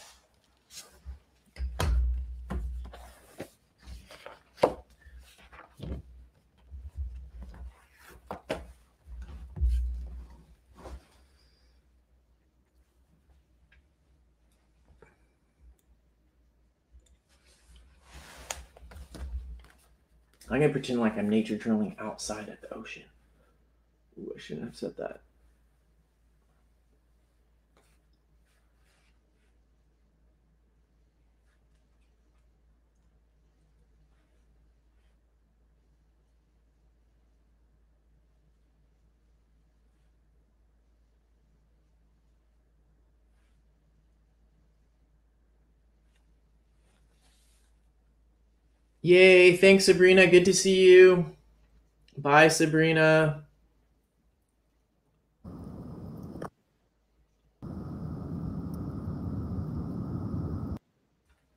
I'm to pretend like I'm nature journaling outside at the ocean. Ooh, I shouldn't have said that. Yay, thanks Sabrina. Good to see you. Bye Sabrina.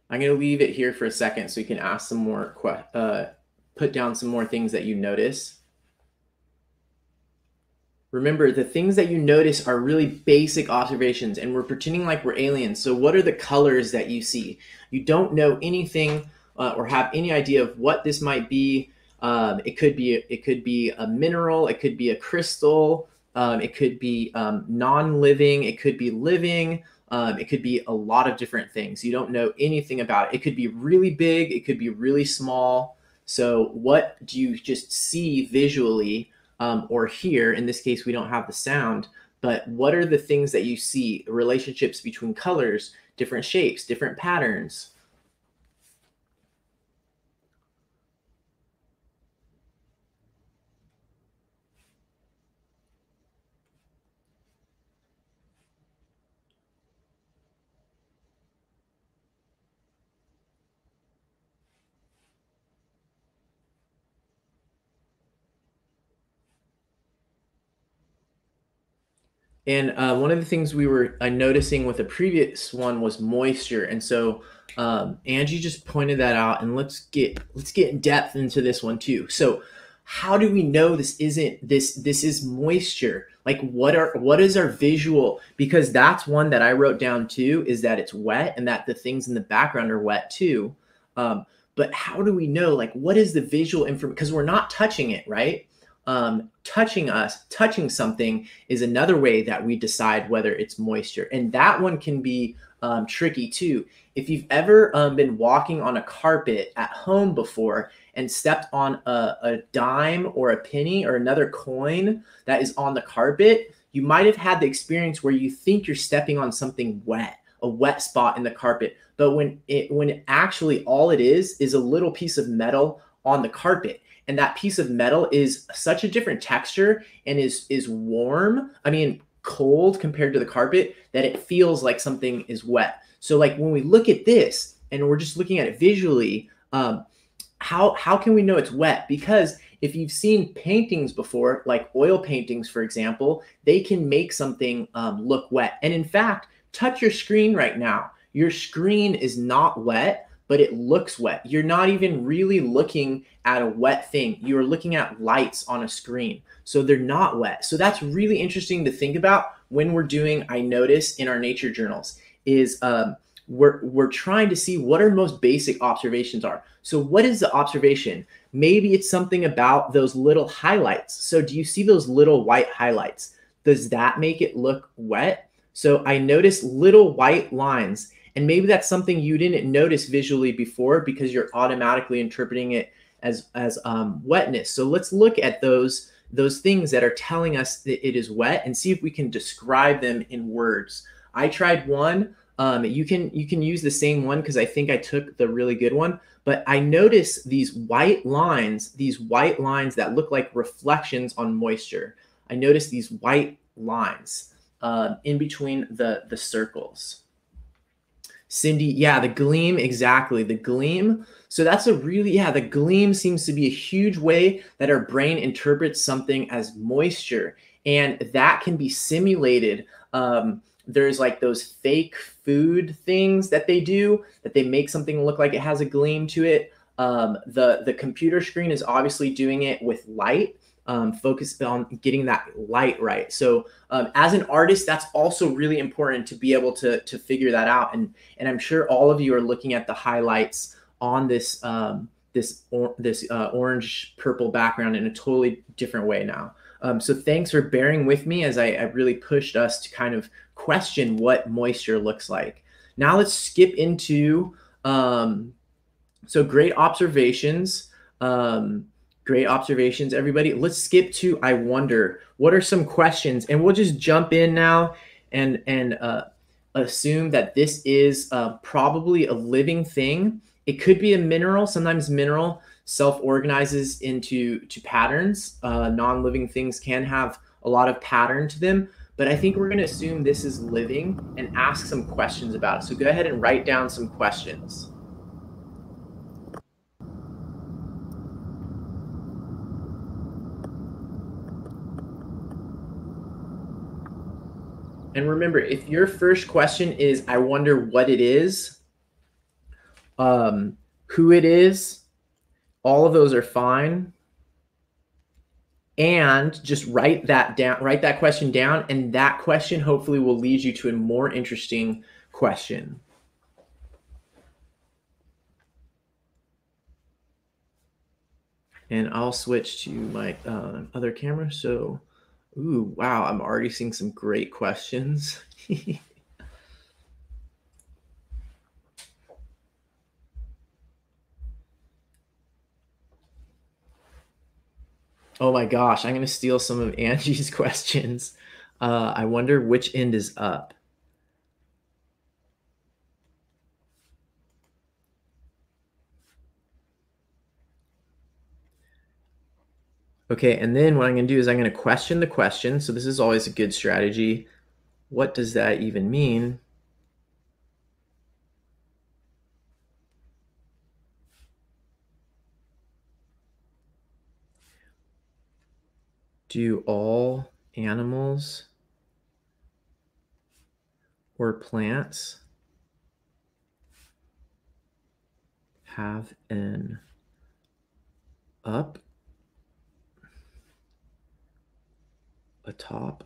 I'm going to leave it here for a second so you can ask some more, uh, put down some more things that you notice. Remember, the things that you notice are really basic observations, and we're pretending like we're aliens. So, what are the colors that you see? You don't know anything uh, or have any idea of what this might be. Um, it could be it could be a mineral, it could be a crystal, um, it could be um, non-living, it could be living, um, it could be a lot of different things. You don't know anything about it. It could be really big, it could be really small. So, what do you just see visually? um, or hear. In this case, we don't have the sound, but what are the things that you see? Relationships between colors, different shapes, different patterns. And uh, one of the things we were uh, noticing with the previous one was moisture, and so um, Angie just pointed that out. And let's get let's get in depth into this one too. So, how do we know this isn't this this is moisture? Like, what are what is our visual? Because that's one that I wrote down too. Is that it's wet and that the things in the background are wet too. Um, but how do we know? Like, what is the visual information? Because we're not touching it, right? Um, touching us, touching something is another way that we decide whether it's moisture. And that one can be um, tricky too. If you've ever um, been walking on a carpet at home before and stepped on a, a dime or a penny or another coin that is on the carpet, you might have had the experience where you think you're stepping on something wet, a wet spot in the carpet. But when it when actually all it is is a little piece of metal on the carpet and that piece of metal is such a different texture and is is warm i mean cold compared to the carpet that it feels like something is wet. So like when we look at this and we're just looking at it visually um, how how can we know it's wet? Because if you've seen paintings before like oil paintings for example they can make something um, look wet. And in fact touch your screen right now. Your screen is not wet but it looks wet. You're not even really looking at a wet thing. You're looking at lights on a screen. So they're not wet. So that's really interesting to think about when we're doing, I notice in our nature journals, is um, we're, we're trying to see what our most basic observations are. So what is the observation? Maybe it's something about those little highlights. So do you see those little white highlights? Does that make it look wet? So I notice little white lines and maybe that's something you didn't notice visually before because you're automatically interpreting it as as um, wetness. So let's look at those those things that are telling us that it is wet and see if we can describe them in words. I tried one. Um, you can you can use the same one because I think I took the really good one. But I notice these white lines, these white lines that look like reflections on moisture. I notice these white lines uh, in between the the circles. Cindy, yeah, the gleam, exactly. The gleam. So that's a really, yeah, the gleam seems to be a huge way that our brain interprets something as moisture. And that can be simulated. Um, there's like those fake food things that they do that they make something look like it has a gleam to it. Um, the the computer screen is obviously doing it with light um, focus on getting that light right. So um, as an artist, that's also really important to be able to to figure that out. And and I'm sure all of you are looking at the highlights on this um, this or, this uh, orange purple background in a totally different way now. Um, so thanks for bearing with me as I, I really pushed us to kind of question what moisture looks like. Now let's skip into um, so great observations. Um, Great observations, everybody. Let's skip to I wonder. What are some questions? And we'll just jump in now and and uh, assume that this is uh, probably a living thing. It could be a mineral. Sometimes mineral self-organizes into to patterns. Uh, non-living things can have a lot of pattern to them, but I think we're going to assume this is living and ask some questions about it. So go ahead and write down some questions. And remember, if your first question is, I wonder what it is, um, who it is, all of those are fine. and just write that down, write that question down, and that question hopefully will lead you to a more interesting question. And I'll switch to my uh, other camera. So, ooh, wow, I'm already seeing some great questions. Oh my gosh, I'm going to steal some of Angie's questions. Uh, I wonder which end is up. Okay, and then what I'm going to do is I'm going to question the question. So this is always a good strategy. What does that even mean? do all animals or plants have an up, a top,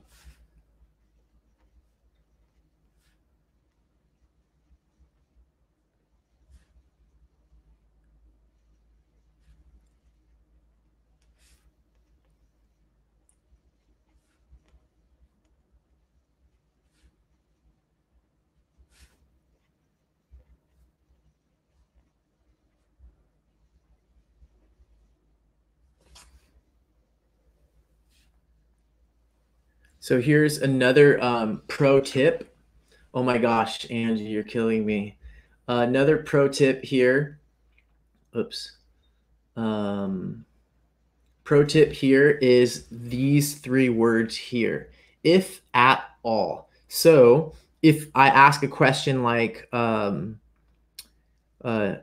So here's another um, pro tip. Oh my gosh, Angie, you're killing me. Uh, another pro tip here. Oops. Um, pro tip here is these three words here. If at all. So if I ask a question like, um, uh,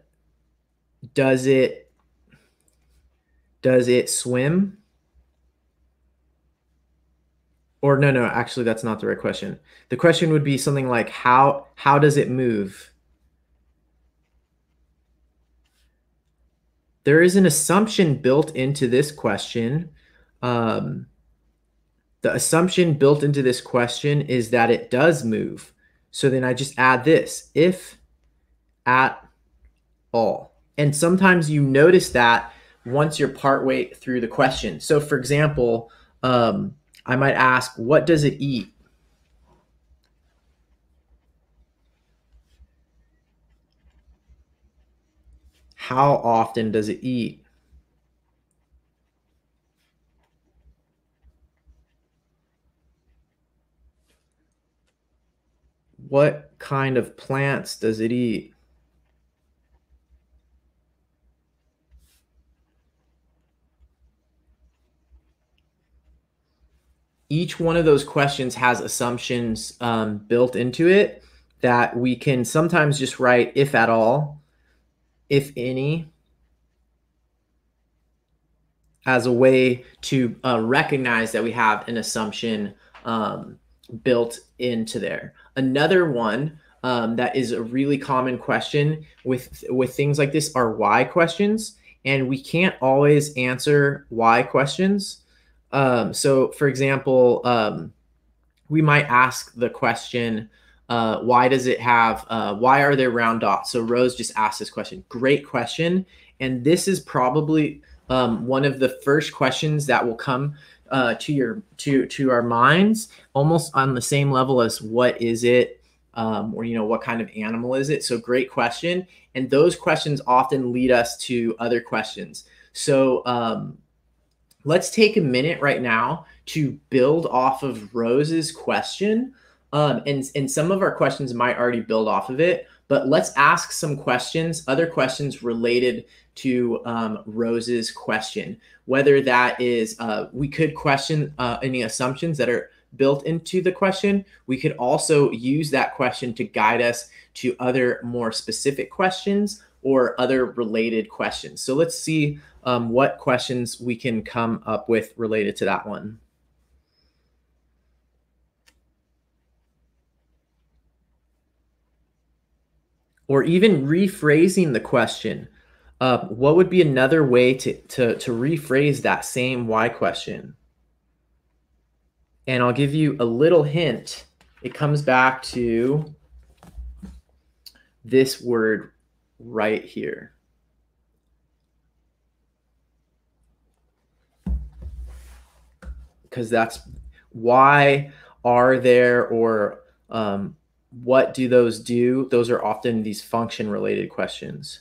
does it does it swim? Or no no actually that's not the right question. The question would be something like how how does it move? There is an assumption built into this question um, the assumption built into this question is that it does move. So then i just add this if at all. And sometimes you notice that once you're partway through the question. So for example um, I might ask, what does it eat? How often does it eat? What kind of plants does it eat? Each one of those questions has assumptions um, built into it that we can sometimes just write if at all, if any, as a way to uh, recognize that we have an assumption um, built into there. Another one um, that is a really common question with with things like this are why questions, and we can't always answer why questions. Um, so, for example, um, we might ask the question, uh, why does it have, uh, why are there round dots? So Rose just asked this question. Great question. And this is probably um, one of the first questions that will come uh, to your to to our minds, almost on the same level as what is it, um, or you know what kind of animal is it. So great question, and those questions often lead us to other questions. So um, let's take a minute right now to build off of Rose's question. Um, and, and some of our questions might already build off of it, but let's ask some questions, other questions related to um, Rose's question. Whether that is, uh, we could question uh, any assumptions that are built into the question. We could also use that question to guide us to other more specific questions or other related questions. So let's see um, what questions we can come up with related to that one. Or even rephrasing the question. Uh, what would be another way to, to, to rephrase that same why question? And I'll give you a little hint. It comes back to this word right here. Because that's why are there or um, what do those do? Those are often these function related questions.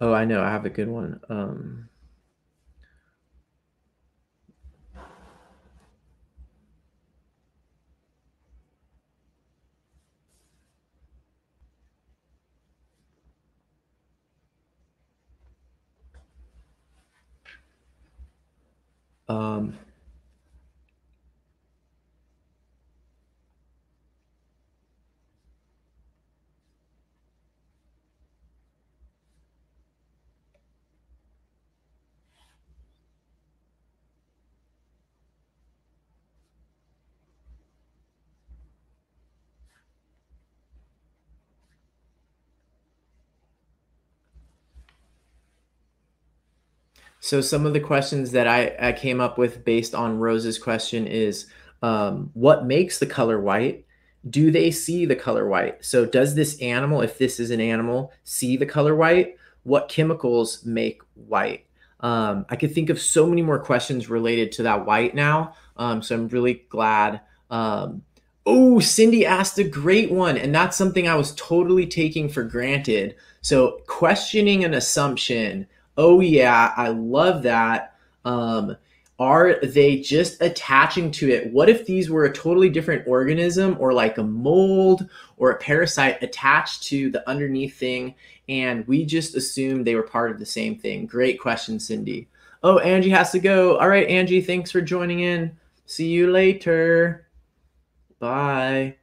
Oh, I know. I have a good one. Um, um, So some of the questions that I, I came up with based on Rose's question is um, what makes the color white? Do they see the color white? So does this animal, if this is an animal, see the color white? What chemicals make white? Um, I could think of so many more questions related to that white now. Um, so I'm really glad. Um, oh, Cindy asked a great one, and that's something I was totally taking for granted. So questioning an assumption oh yeah, I love that. Um, are they just attaching to it? What if these were a totally different organism or like a mold or a parasite attached to the underneath thing and we just assumed they were part of the same thing? Great question, Cindy. Oh, Angie has to go. All right, Angie, thanks for joining in. See you later. Bye.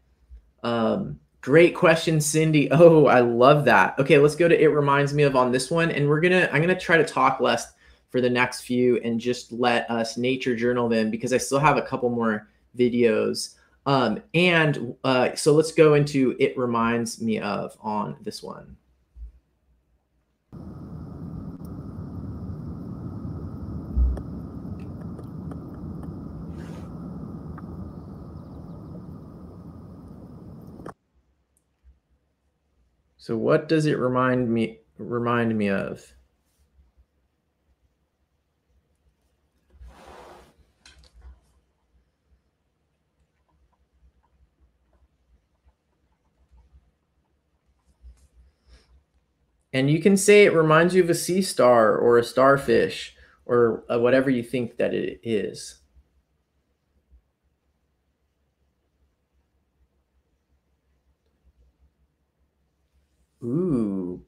Um, Great question, Cindy. Oh, I love that. Okay, let's go to it reminds me of on this one. And we're gonna I'm gonna try to talk less for the next few and just let us nature journal them because I still have a couple more videos. Um, and uh, so let's go into it reminds me of on this one. So what does it remind me remind me of? And you can say it reminds you of a sea star or a starfish or uh, whatever you think that it is. Ooh.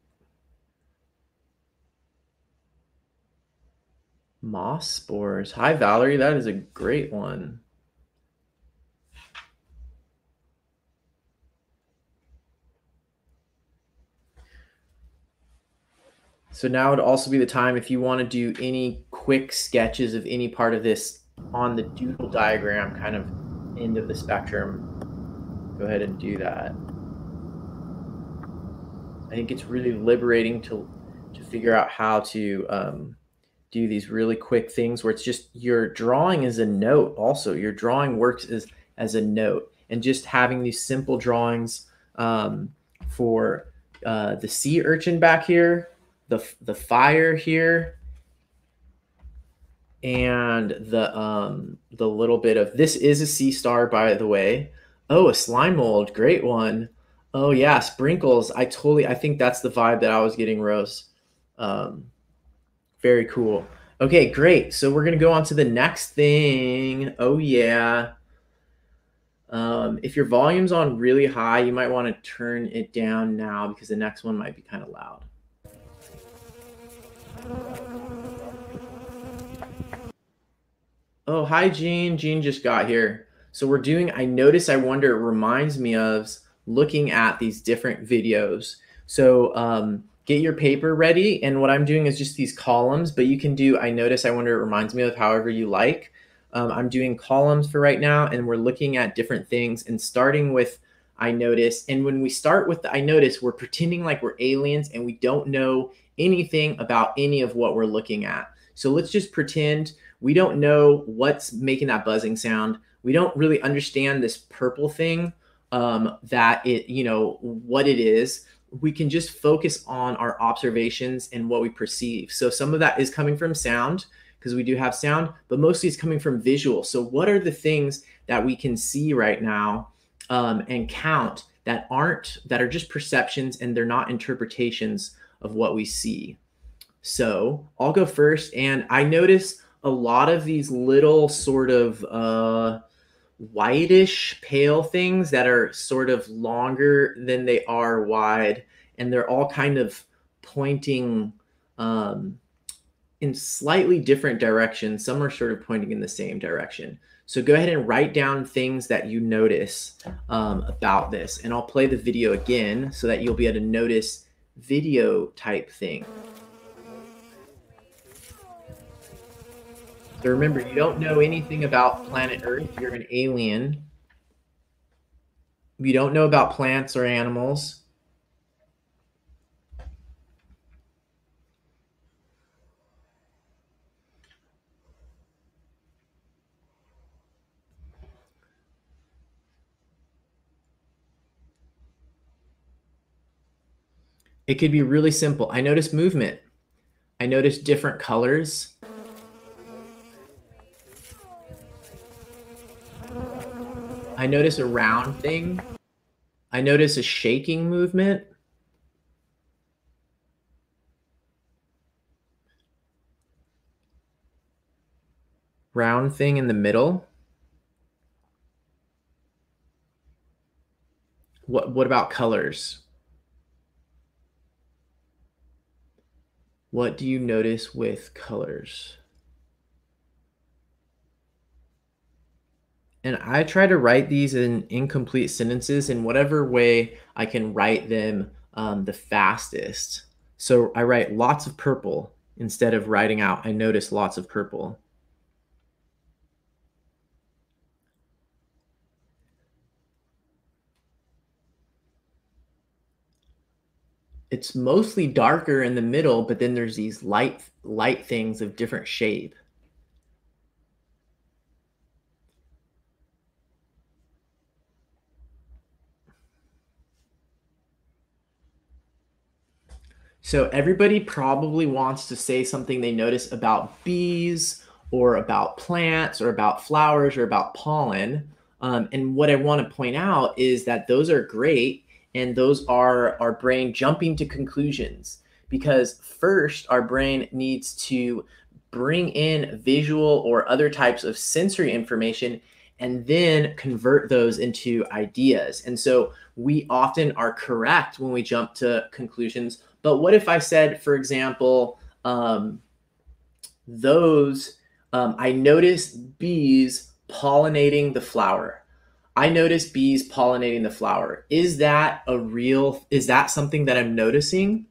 Moss spores. Hi, Valerie. That is a great one. So now would also be the time if you want to do any quick sketches of any part of this on the doodle diagram kind of end of the spectrum, go ahead and do that. I think it's really liberating to to figure out how to um, do these really quick things where it's just your drawing is a note. Also, your drawing works as as a note, and just having these simple drawings um, for uh, the sea urchin back here, the the fire here, and the um, the little bit of this is a sea star by the way. Oh, a slime mold, great one. Oh yeah, sprinkles. I totally. I think that's the vibe that I was getting, Rose. Um, very cool. Okay, great. So we're gonna go on to the next thing. Oh yeah. Um, if your volume's on really high, you might want to turn it down now because the next one might be kind of loud. Oh, hi, Gene. Gene just got here. So we're doing, I notice, I wonder, it reminds me of looking at these different videos. So um, get your paper ready. And what I'm doing is just these columns, but you can do, I notice, I wonder, it reminds me of however you like. Um, I'm doing columns for right now, and we're looking at different things and starting with I notice. And when we start with the I notice, we're pretending like we're aliens and we don't know anything about any of what we're looking at. So let's just pretend we don't know what's making that buzzing sound. We don't really understand this purple thing um, that it, you know, what it is. We can just focus on our observations and what we perceive. So some of that is coming from sound because we do have sound, but mostly it's coming from visual. So what are the things that we can see right now um, and count that aren't that are just perceptions and they're not interpretations of what we see. So I'll go first, and I notice a lot of these little sort of uh, whitish pale things that are sort of longer than they are wide, and they're all kind of pointing um, in slightly different directions. Some are sort of pointing in the same direction. So go ahead and write down things that you notice um, about this. And I'll play the video again so that you'll be able to notice video type thing. So remember, you don't know anything about planet Earth. You're an alien. You don't know about plants or animals. It could be really simple. I notice movement. I notice different colors. I notice a round thing. I notice a shaking movement. Round thing in the middle. What, what about colors? What do you notice with colors? And I try to write these in incomplete sentences in whatever way I can write them um, the fastest. So I write lots of purple instead of writing out, I notice lots of purple. it's mostly darker in the middle, but then there's these light light things of different shape. So everybody probably wants to say something they notice about bees or about plants or about flowers or about pollen. Um, and what I want to point out is that those are great and those are our brain jumping to conclusions because first our brain needs to bring in visual or other types of sensory information and then convert those into ideas. And so we often are correct when we jump to conclusions. But what if I said, for example, um, those, um, I noticed bees pollinating the flower. I notice bees pollinating the flower. Is that a real, is that something that I'm noticing?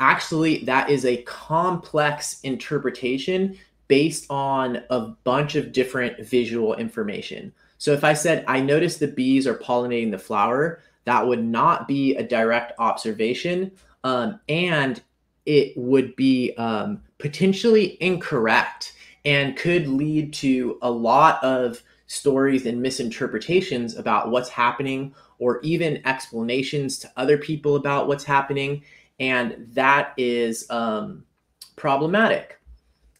Actually, that is a complex interpretation based on a bunch of different visual information. So if I said, I noticed the bees are pollinating the flower, that would not be a direct observation. Um, and it would be um, potentially incorrect and could lead to a lot of stories and misinterpretations about what's happening or even explanations to other people about what's happening. And that is um, problematic.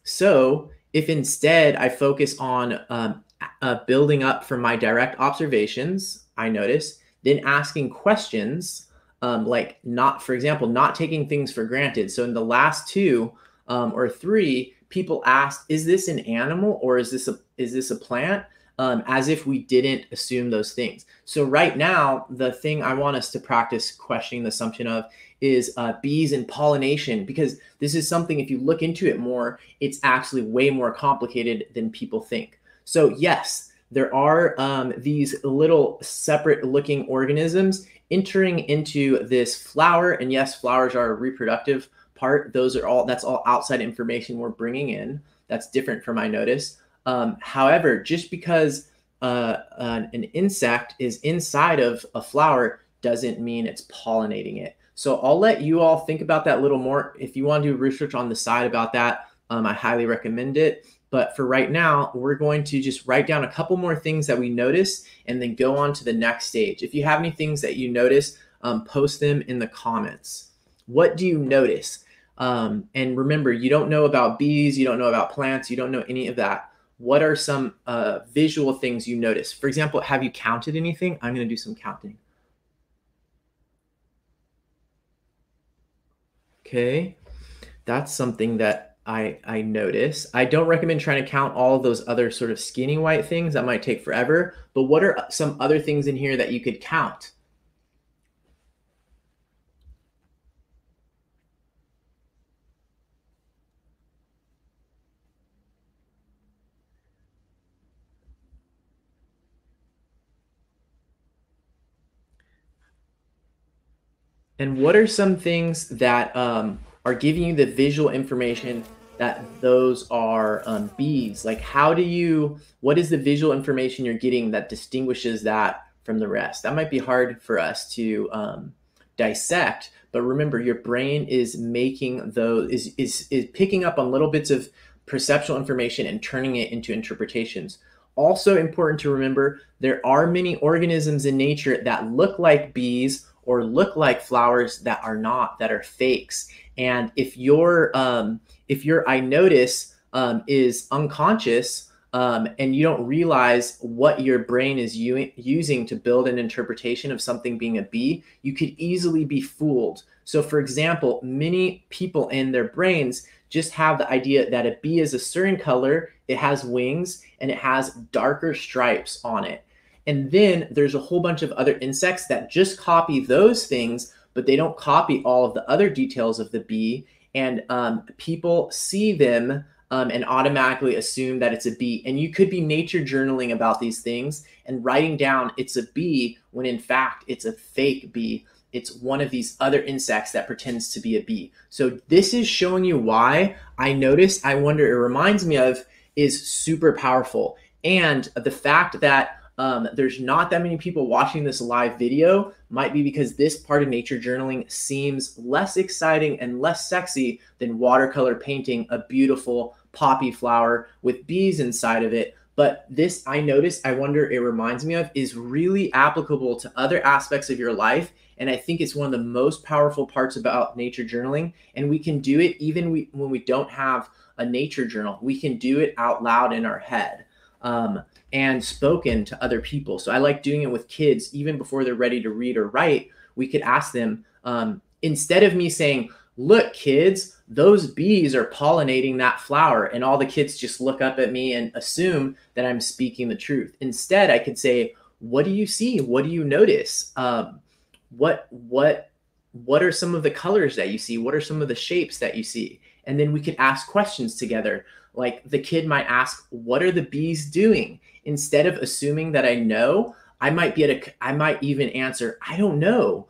So, if instead I focus on um, uh, building up from my direct observations, I notice, then asking questions, um, like not, for example, not taking things for granted. So, in the last two um, or three, people asked, "Is this an animal or is this a is this a plant?" um, as if we didn't assume those things. So right now, the thing I want us to practice questioning the assumption of is uh, bees and pollination, because this is something, if you look into it more, it's actually way more complicated than people think. So yes, there are um, these little separate looking organisms entering into this flower. And yes, flowers are a reproductive part. Those are all, that's all outside information we're bringing in. That's different from I notice. Um, however, just because uh, an, an insect is inside of a flower doesn't mean it's pollinating it. So I'll let you all think about that a little more. If you want to do research on the side about that, um, I highly recommend it. But for right now, we're going to just write down a couple more things that we notice and then go on to the next stage. If you have any things that you notice, um, post them in the comments. What do you notice? Um, and remember, you don't know about bees, you don't know about plants, you don't know any of that. What are some uh, visual things you notice? For example, have you counted anything? I'm going to do some counting. Okay, that's something that I I notice. I don't recommend trying to count all those other sort of skinny white things. That might take forever. But what are some other things in here that you could count? And what are some things that um, are giving you the visual information that those are um, bees? Like, how do you, what is the visual information you're getting that distinguishes that from the rest? That might be hard for us to um, dissect, but remember, your brain is making those, is, is, is picking up on little bits of perceptual information and turning it into interpretations. Also important to remember, there are many organisms in nature that look like bees or look like flowers that are not that are fakes. And if your um, if your i notice um, is unconscious um, and you don't realize what your brain is u- using to build an interpretation of something being a bee you could easily be fooled. So for example many people in their brains just have the idea that a bee is a certain color it has wings and it has darker stripes on it and then there's a whole bunch of other insects that just copy those things, but they don't copy all of the other details of the bee. And um, people see them um, and automatically assume that it's a bee. And you could be nature journaling about these things and writing down it's a bee when in fact it's a fake bee. It's one of these other insects that pretends to be a bee. So this is showing you why I noticed, I wonder, it reminds me of is super powerful. And the fact that um, there's not that many people watching this live video. Might be because this part of nature journaling seems less exciting and less sexy than watercolor painting a beautiful poppy flower with bees inside of it. But this i notice i wonder it reminds me of is really applicable to other aspects of your life. And i think it's one of the most powerful parts about nature journaling. And we can do it even we, when we don't have a nature journal. We can do it out loud in our head. Um, and spoken to other people. So I like doing it with kids even before they're ready to read or write. We could ask them um, instead of me saying, Look, kids, those bees are pollinating that flower. And all the kids just look up at me and assume that I'm speaking the truth. Instead, I could say, What do you see? What do you notice? Um, what, what, what are some of the colors that you see? What are some of the shapes that you see? And then we could ask questions together. Like the kid might ask, What are the bees doing? Instead of assuming that I know, I might be at a, I might even answer, I don't know.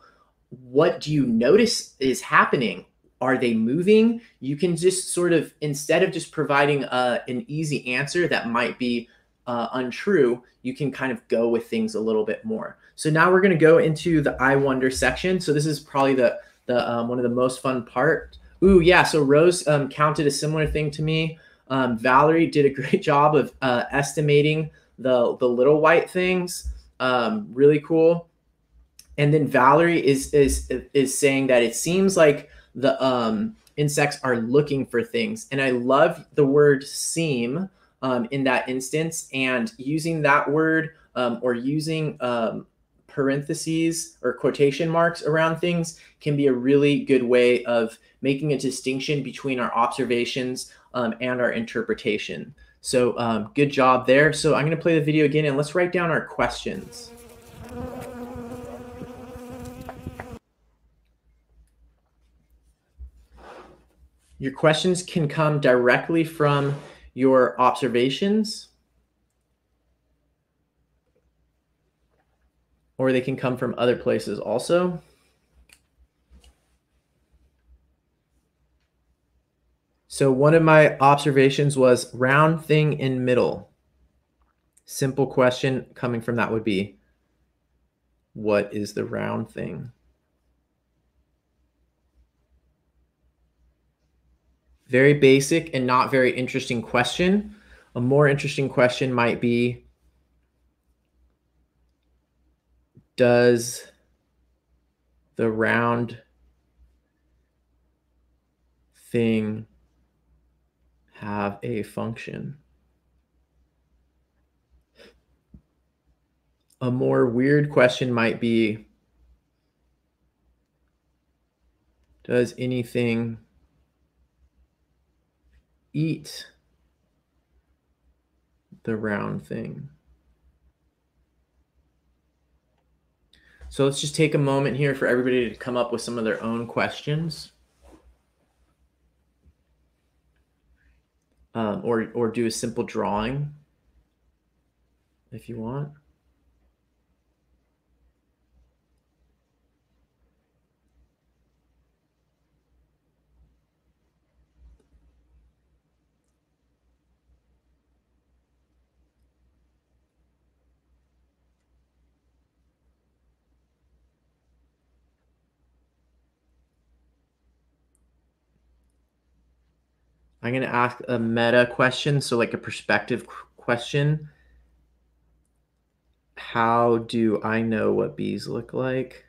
What do you notice is happening? Are they moving? You can just sort of, instead of just providing uh, an easy answer that might be uh, untrue, you can kind of go with things a little bit more. So now we're going to go into the I wonder section. So this is probably the the um, one of the most fun part. Ooh, yeah. So Rose um, counted a similar thing to me. Um, Valerie did a great job of uh, estimating the the little white things. Um, really cool. And then Valerie is is is saying that it seems like the um, insects are looking for things, and I love the word seem um, in that instance, and using that word um, or using um, parentheses or quotation marks around things can be a really good way of making a distinction between our observations um, and our interpretation. So um, good job there. So I'm going to play the video again and let's write down our questions. Your questions can come directly from your observations or they can come from other places also. So one of my observations was round thing in middle. simple question coming from that would be what is the round thing? Very basic and not very interesting question. A more interesting question might be Does the round thing have a function? A more weird question might be Does anything eat the round thing? So let's just take a moment here for everybody to come up with some of their own questions. Um, or, or do a simple drawing if you want. I'm going to ask a meta question, so like a perspective question. How do I know what bees look like?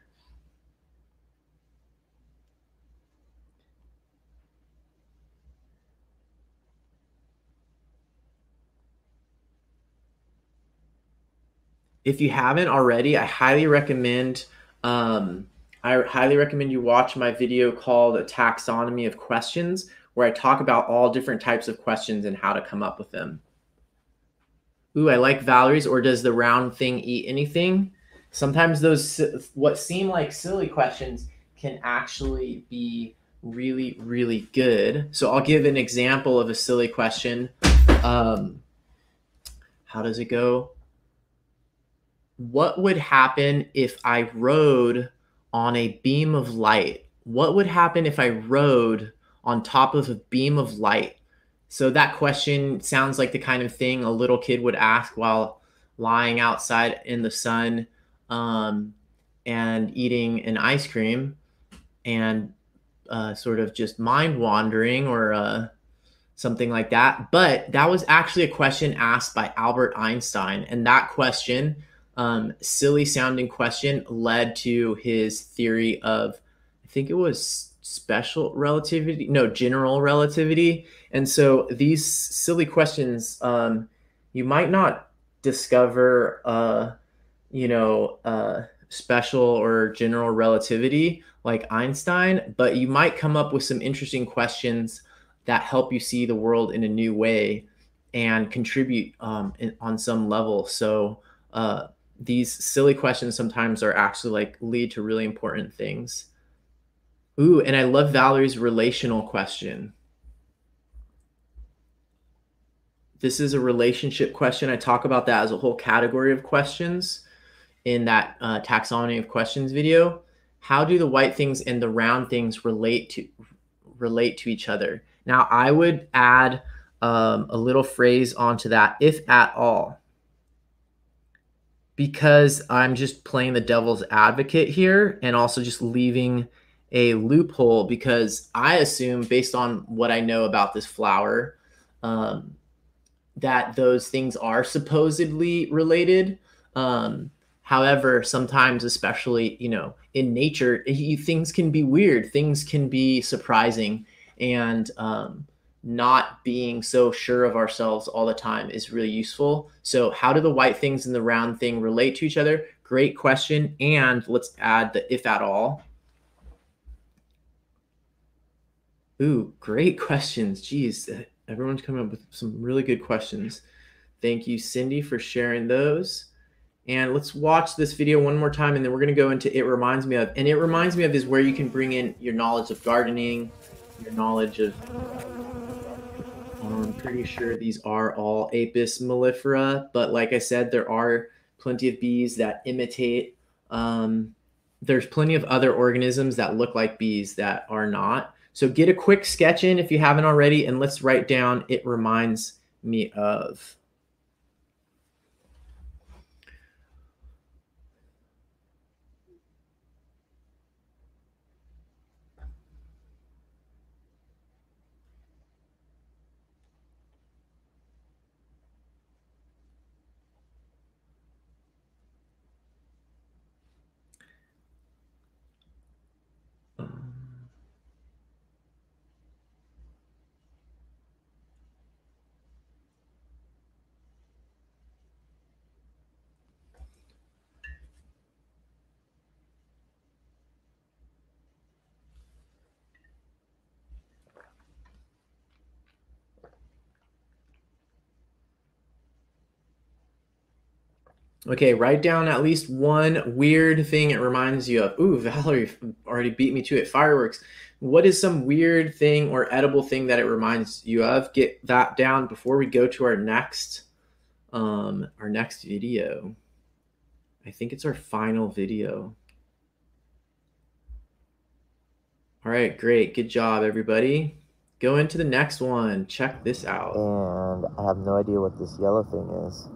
If you haven't already, I highly recommend um, I highly recommend you watch my video called a taxonomy of questions where I talk about all different types of questions and how to come up with them. Ooh, I like Valerie's, or does the round thing eat anything? Sometimes those what seem like silly questions can actually be really, really good. So I'll give an example of a silly question. Um, how does it go? What would happen if I rode on a beam of light? What would happen if I rode on top of a beam of light. So that question sounds like the kind of thing a little kid would ask while lying outside in the sun um, and eating an ice cream and uh, sort of just mind wandering or uh, something like that. But that was actually a question asked by Albert Einstein. And that question, um, silly sounding question, led to his theory of, I think it was special relativity no general relativity. And so these silly questions um, you might not discover uh, you know uh, special or general relativity like einstein but you might come up with some interesting questions that help you see the world in a new way and contribute um, in, on some level. So uh, these silly questions sometimes are actually like lead to really important things Ooh, and I love Valerie's relational question. This is a relationship question. I talk about that as a whole category of questions in that uh, taxonomy of questions video. How do the white things and the round things relate to relate to each other? Now, I would add um, a little phrase onto that, if at all, because I'm just playing the devil's advocate here and also just leaving a loophole because I assume, based on what I know about this flower, um, that those things are supposedly related. Um, however, sometimes, especially you know, in nature, things can be weird. Things can be surprising, and um, not being so sure of ourselves all the time is really useful. So, how do the white things and the round thing relate to each other? Great question. And let's add the if at all Ooh, great questions. Geez, uh, everyone's coming up with some really good questions. Thank you, Cindy, for sharing those. And let's watch this video one more time, and then we're going to go into It Reminds Me Of. And It Reminds Me Of is where you can bring in your knowledge of gardening, your knowledge of. I'm pretty sure these are all Apis mellifera, but like I said, there are plenty of bees that imitate. Um, there's plenty of other organisms that look like bees that are not. So get a quick sketch in if you haven't already, and let's write down it reminds me of. Okay, write down at least one weird thing it reminds you of. Ooh, Valerie already beat me to it. Fireworks. What is some weird thing or edible thing that it reminds you of? Get that down before we go to our next um our next video. I think it's our final video. All right, great. Good job, everybody. Go into the next one. Check this out. And I have no idea what this yellow thing is.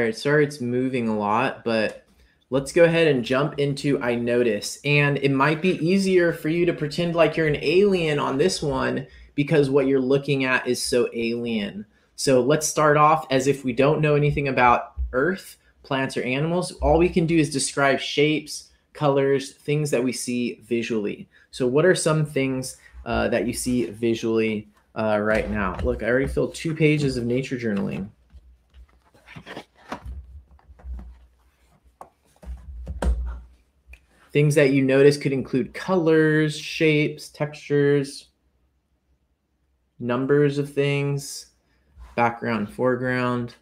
Right, sorry it's moving a lot, but let's go ahead and jump into I notice. And it might be easier for you to pretend like you're an alien on this one because what you're looking at is so alien. So let's start off as if we don't know anything about Earth, plants, or animals. All we can do is describe shapes, colors, things that we see visually. So, what are some things uh, that you see visually uh, right now? Look, I already filled two pages of nature journaling. Things that you notice could include colors, shapes, textures, numbers of things, background, foreground.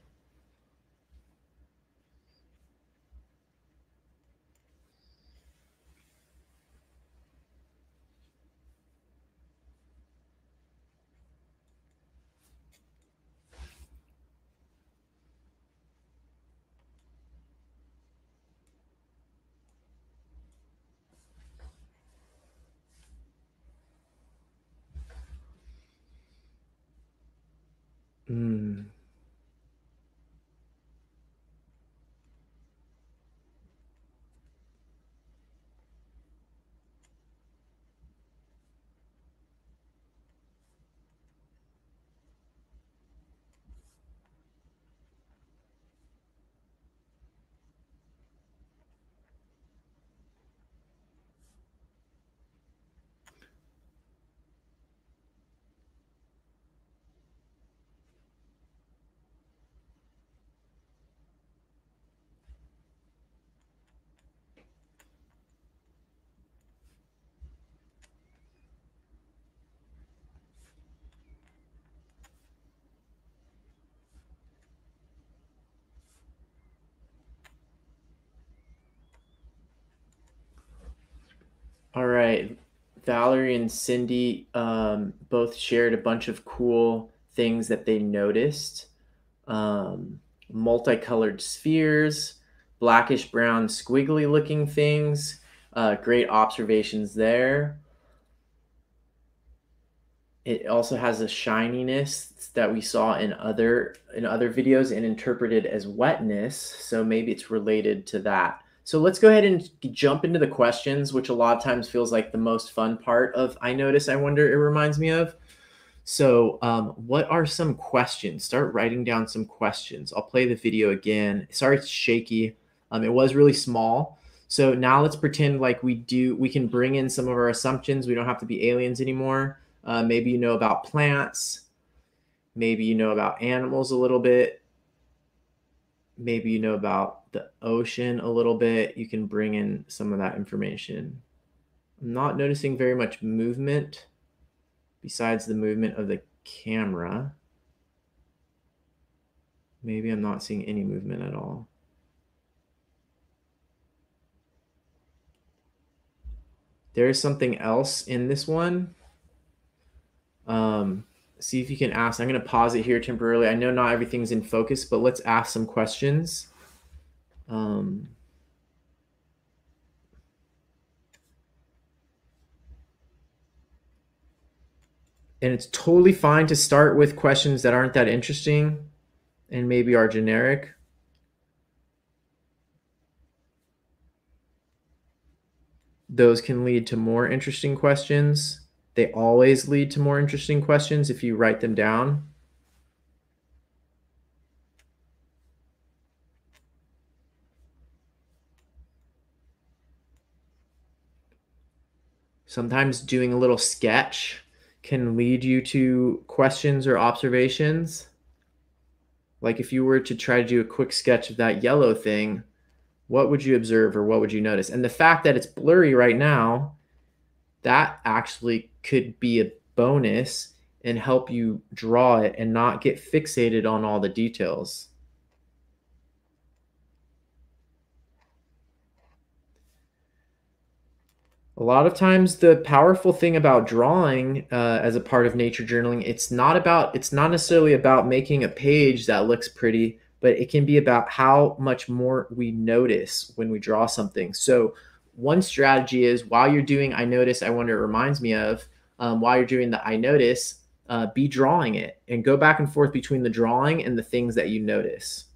All right. Valerie and Cindy um, both shared a bunch of cool things that they noticed. Um, multicolored spheres, blackish brown squiggly looking things. Uh, great observations there. It also has a shininess that we saw in other in other videos and interpreted as wetness, so maybe it's related to that. So let's go ahead and jump into the questions, which a lot of times feels like the most fun part of I Notice, I Wonder, it reminds me of. So, um, what are some questions? Start writing down some questions. I'll play the video again. Sorry, it's shaky. Um, it was really small. So now let's pretend like we do. We can bring in some of our assumptions. We don't have to be aliens anymore. Uh, maybe you know about plants. Maybe you know about animals a little bit. Maybe you know about the ocean a little bit, you can bring in some of that information. I'm not noticing very much movement besides the movement of the camera. Maybe I'm not seeing any movement at all. There is something else in this one. Um, see if you can ask. I'm going to pause it here temporarily. I know not everything's in focus, but let's ask some questions. Um, and it's totally fine to start with questions that aren't that interesting and maybe are generic. Those can lead to more interesting questions. They always lead to more interesting questions if you write them down. Sometimes doing a little sketch can lead you to questions or observations. Like if you were to try to do a quick sketch of that yellow thing, what would you observe or what would you notice? And the fact that it's blurry right now, that actually could be a bonus and help you draw it and not get fixated on all the details. a lot of times the powerful thing about drawing uh, as a part of nature journaling it's not about it's not necessarily about making a page that looks pretty but it can be about how much more we notice when we draw something so one strategy is while you're doing i notice i wonder it reminds me of um, while you're doing the i notice uh, be drawing it and go back and forth between the drawing and the things that you notice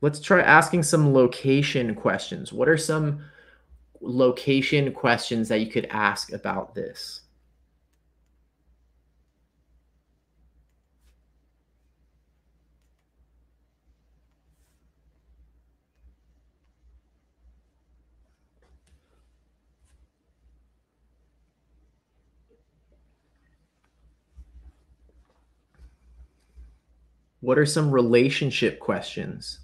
let's try asking some location questions. What are some location questions that you could ask about this? What are some relationship questions?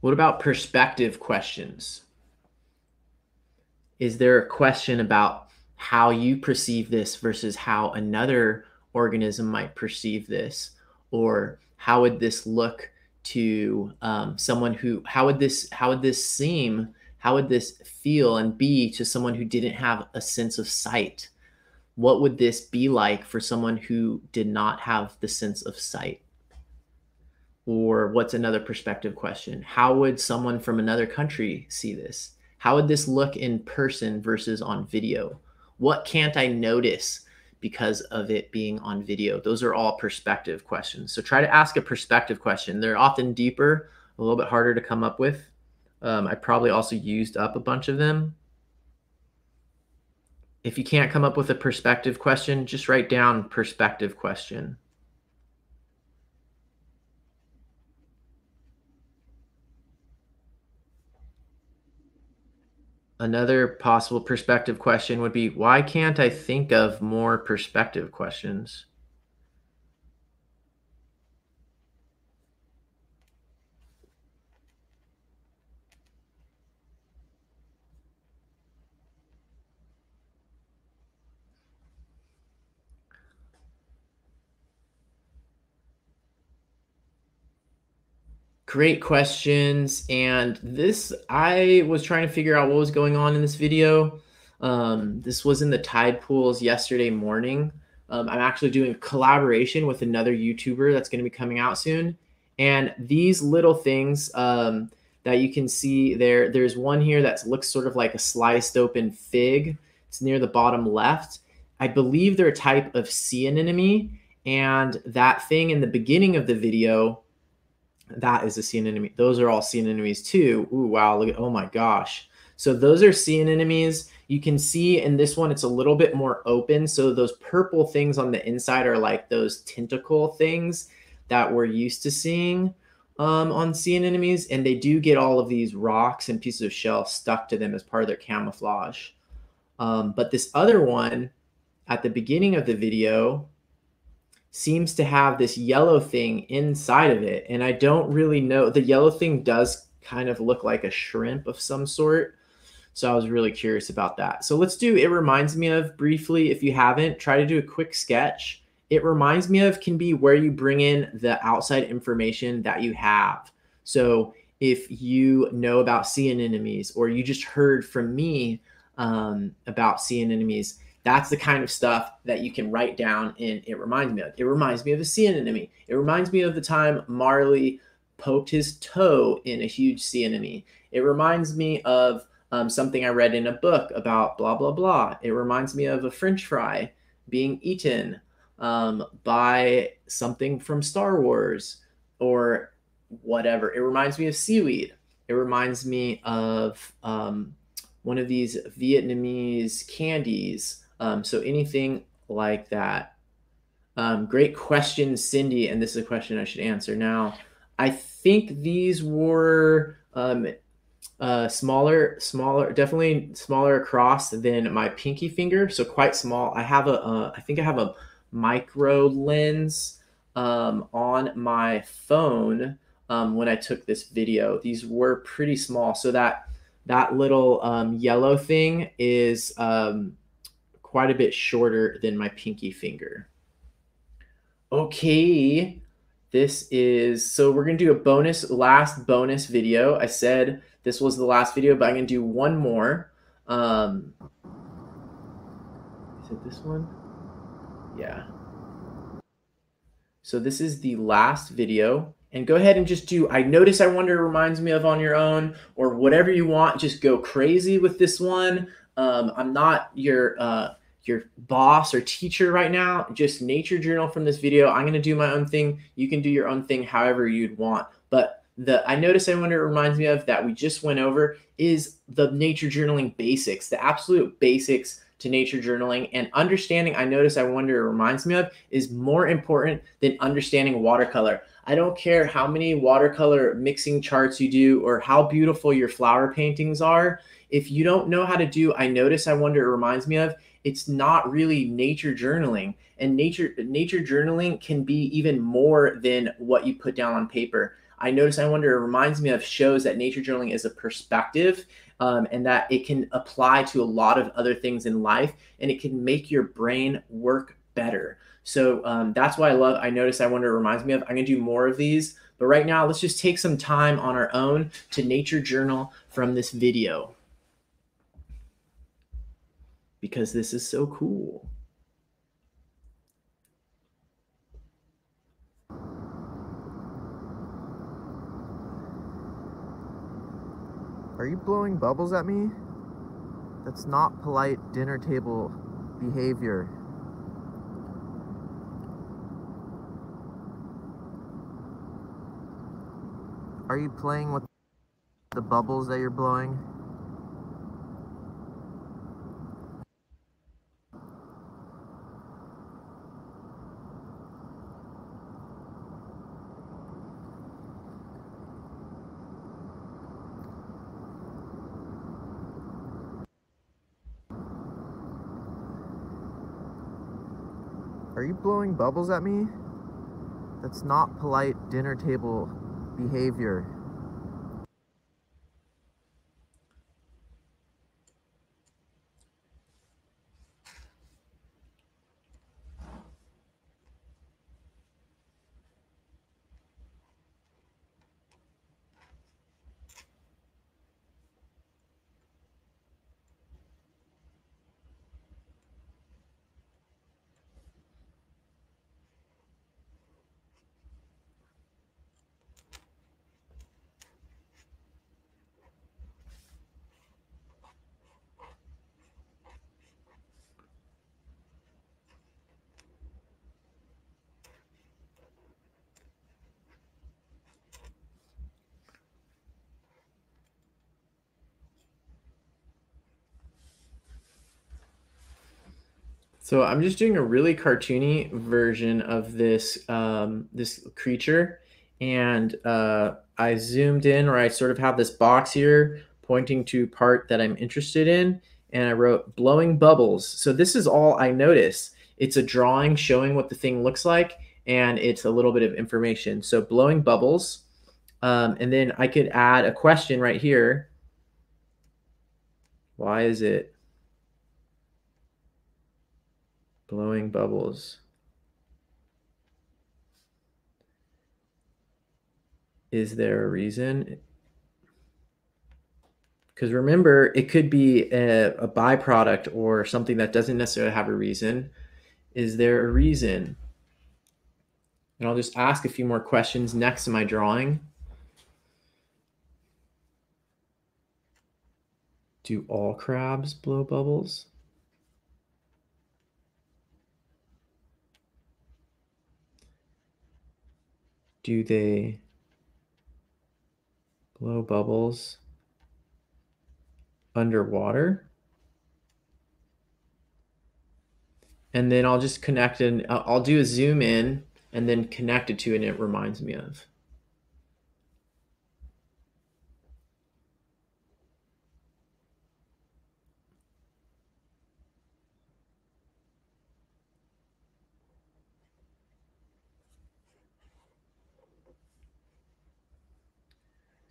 What about perspective questions? Is there a question about how you perceive this versus how another organism might perceive this? Or how would this look to um, someone who, how would this, how would this seem? How would this feel and be to someone who didn't have a sense of sight? What would this be like for someone who did not have the sense of sight? Or what's another perspective question? How would someone from another country see this? How would this look in person versus on video? What can't I notice because of it being on video? Those are all perspective questions. So try to ask a perspective question. They're often deeper, a little bit harder to come up with. Um, I probably also used up a bunch of them. If you can't come up with a perspective question, just write down perspective question. Another possible perspective question would be why can't I think of more perspective questions? Great questions. And this, I was trying to figure out what was going on in this video. Um, this was in the tide pools yesterday morning. Um, I'm actually doing a collaboration with another YouTuber that's going to be coming out soon. And these little things um, that you can see there, there's one here that looks sort of like a sliced open fig. It's near the bottom left. I believe they're a type of sea anemone. And that thing in the beginning of the video that is a sea anemone. Those are all sea anemones too. Ooh, wow. Look at, oh my gosh. So those are sea anemones. You can see in this one, it's a little bit more open. So those purple things on the inside are like those tentacle things that we're used to seeing um, on sea anemones. And they do get all of these rocks and pieces of shell stuck to them as part of their camouflage. Um, but this other one at the beginning of the video, seems to have this yellow thing inside of it. And I don't really know. The yellow thing does kind of look like a shrimp of some sort. So I was really curious about that. So let's do, it reminds me of briefly, if you haven't, try to do a quick sketch. It reminds me of can be where you bring in the outside information that you have. So if you know about sea anemones or you just heard from me um, about sea anemones, that's the kind of stuff that you can write down and it reminds me of. It reminds me of a sea anemone. It reminds me of the time Marley poked his toe in a huge sea anemone. It reminds me of um, something I read in a book about blah, blah, blah. It reminds me of a french fry being eaten um, by something from Star Wars or whatever. It reminds me of seaweed. It reminds me of um, one of these Vietnamese candies. Um, so anything like that. Um, great question, Cindy. And this is a question I should answer now. I think these were um, uh, smaller, smaller, definitely smaller across than my pinky finger. So quite small. I have a, uh, I think I have a micro lens um, on my phone um, when I took this video. These were pretty small. So that that little um, yellow thing is um, quite a bit shorter than my pinky finger. Okay, this is, so we're gonna do a bonus, last bonus video. I said this was the last video, but I'm gonna do one more. Um, is it this one? Yeah. So this is the last video and go ahead and just do I notice I wonder reminds me of on your own or whatever you want. Just go crazy with this one. Um, I'm not your uh, your boss or teacher right now. Just nature journal from this video. I'm gonna do my own thing. You can do your own thing however you'd want. But the I notice I wonder it reminds me of that we just went over is the nature journaling basics, the absolute basics to nature journaling and understanding I notice I wonder it reminds me of is more important than understanding watercolor. I don't care how many watercolor mixing charts you do or how beautiful your flower paintings are. If you don't know how to do I notice I wonder it reminds me of, it's not really nature journaling. And nature nature journaling can be even more than what you put down on paper. I notice I wonder it reminds me of shows that nature journaling is a perspective um, and that it can apply to a lot of other things in life and it can make your brain work better. So um, that's why I love, I notice I wonder it reminds me of, I'm gonna do more of these, but right now let's just take some time on our own to nature journal from this video because this is so cool. Are you blowing bubbles at me? That's not polite dinner table behavior. Are you playing with the bubbles that you're blowing? You blowing bubbles at me? That's not polite dinner table behavior. So I'm just doing a really cartoony version of this um, this creature, and uh, I zoomed in, or I sort of have this box here pointing to part that I'm interested in, and I wrote blowing bubbles. So this is all I notice. It's a drawing showing what the thing looks like, and it's a little bit of information. So blowing bubbles, um, and then I could add a question right here. Why is it blowing bubbles. Is there a reason? Because remember, it could be a, a, byproduct or something that doesn't necessarily have a reason. Is there a reason? And I'll just ask a few more questions next to my drawing. Do all crabs blow bubbles? Do they blow bubbles underwater. And then I'll just connect and I'll do a zoom in and then connect it to and it reminds me of.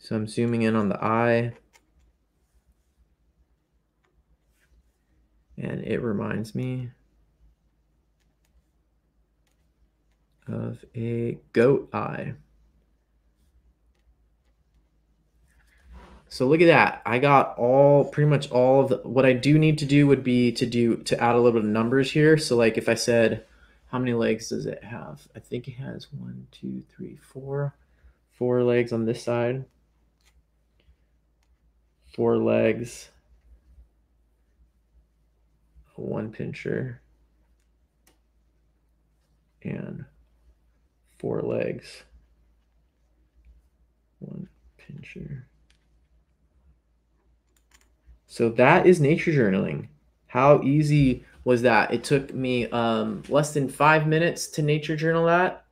So I'm zooming in on the eye. And it reminds me of a goat eye. So look at that. I got all pretty much all of the, what I do need to do would be to do to add a little bit of numbers here. So like if I said, how many legs does it have? I think it has one, two, three, four, four legs on this side four legs, one pincher, and four legs, one pincher. So that is nature journaling. How easy was that? It took me um, less than five minutes to nature journal that.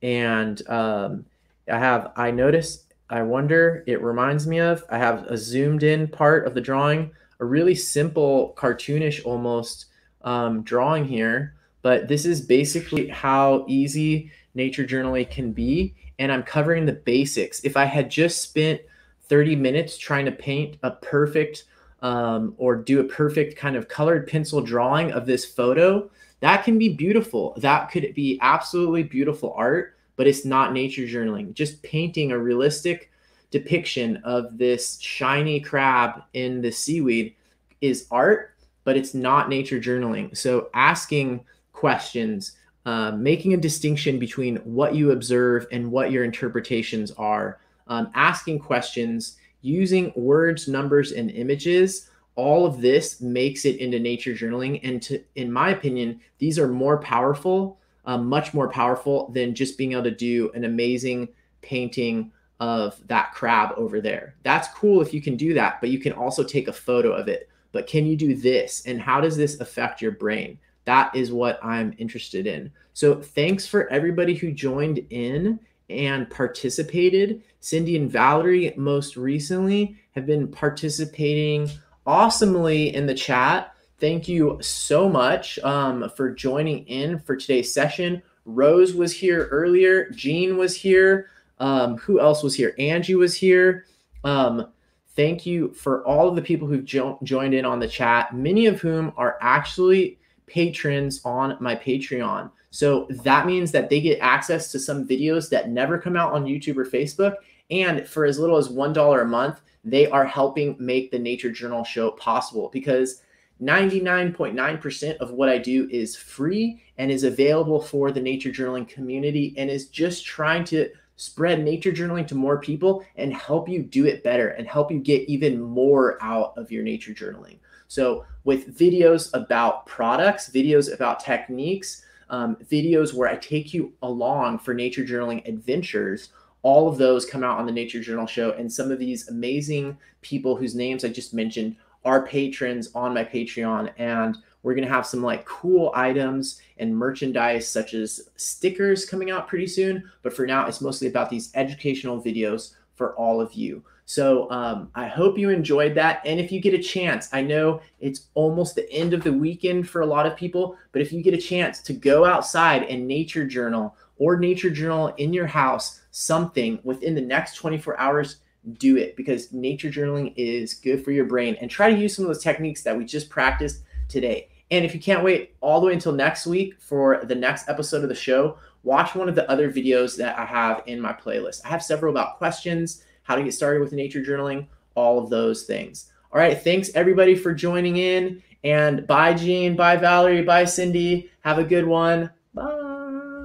And um, I have, I noticed I wonder, it reminds me of. I have a zoomed in part of the drawing, a really simple, cartoonish almost um, drawing here. But this is basically how easy nature journaling can be. And I'm covering the basics. If I had just spent 30 minutes trying to paint a perfect um, or do a perfect kind of colored pencil drawing of this photo, that can be beautiful. That could be absolutely beautiful art but it's not nature journaling. Just painting a realistic depiction of this shiny crab in the seaweed is art, but it's not nature journaling. So asking questions, uh, making a distinction between what you observe and what your interpretations are, um, asking questions, using words, numbers, and images. All of this makes it into nature journaling. And to, in my opinion, these are more powerful um, much more powerful than just being able to do an amazing painting of that crab over there. That's cool if you can do that, but you can also take a photo of it. But can you do this? And how does this affect your brain? That is what I'm interested in. So thanks for everybody who joined in and participated. Cindy and Valerie, most recently, have been participating awesomely in the chat. Thank you so much um, for joining in for today's session. Rose was here earlier. Jean was here. Um, who else was here? Angie was here. Um, thank you for all of the people who've jo- joined in on the chat, many of whom are actually patrons on my Patreon. So that means that they get access to some videos that never come out on YouTube or Facebook. And for as little as $1 a month, they are helping make the Nature Journal show possible because 99.9% of what I do is free and is available for the nature journaling community and is just trying to spread nature journaling to more people and help you do it better and help you get even more out of your nature journaling. So, with videos about products, videos about techniques, um, videos where I take you along for nature journaling adventures, all of those come out on the Nature Journal Show. And some of these amazing people whose names I just mentioned are patrons on my Patreon. And we're going to have some like cool items and merchandise such as stickers coming out pretty soon. But for now, it's mostly about these educational videos for all of you. So um, I hope you enjoyed that. And if you get a chance, I know it's almost the end of the weekend for a lot of people, but if you get a chance to go outside and nature journal or nature journal in your house, something within the next 24 hours, do it because nature journaling is good for your brain and try to use some of those techniques that we just practiced today. And if you can't wait all the way until next week for the next episode of the show, watch one of the other videos that I have in my playlist. I have several about questions, how to get started with nature journaling, all of those things. All right, thanks everybody for joining in. And bye, Jean. Bye, Valerie. Bye, Cindy. Have a good one.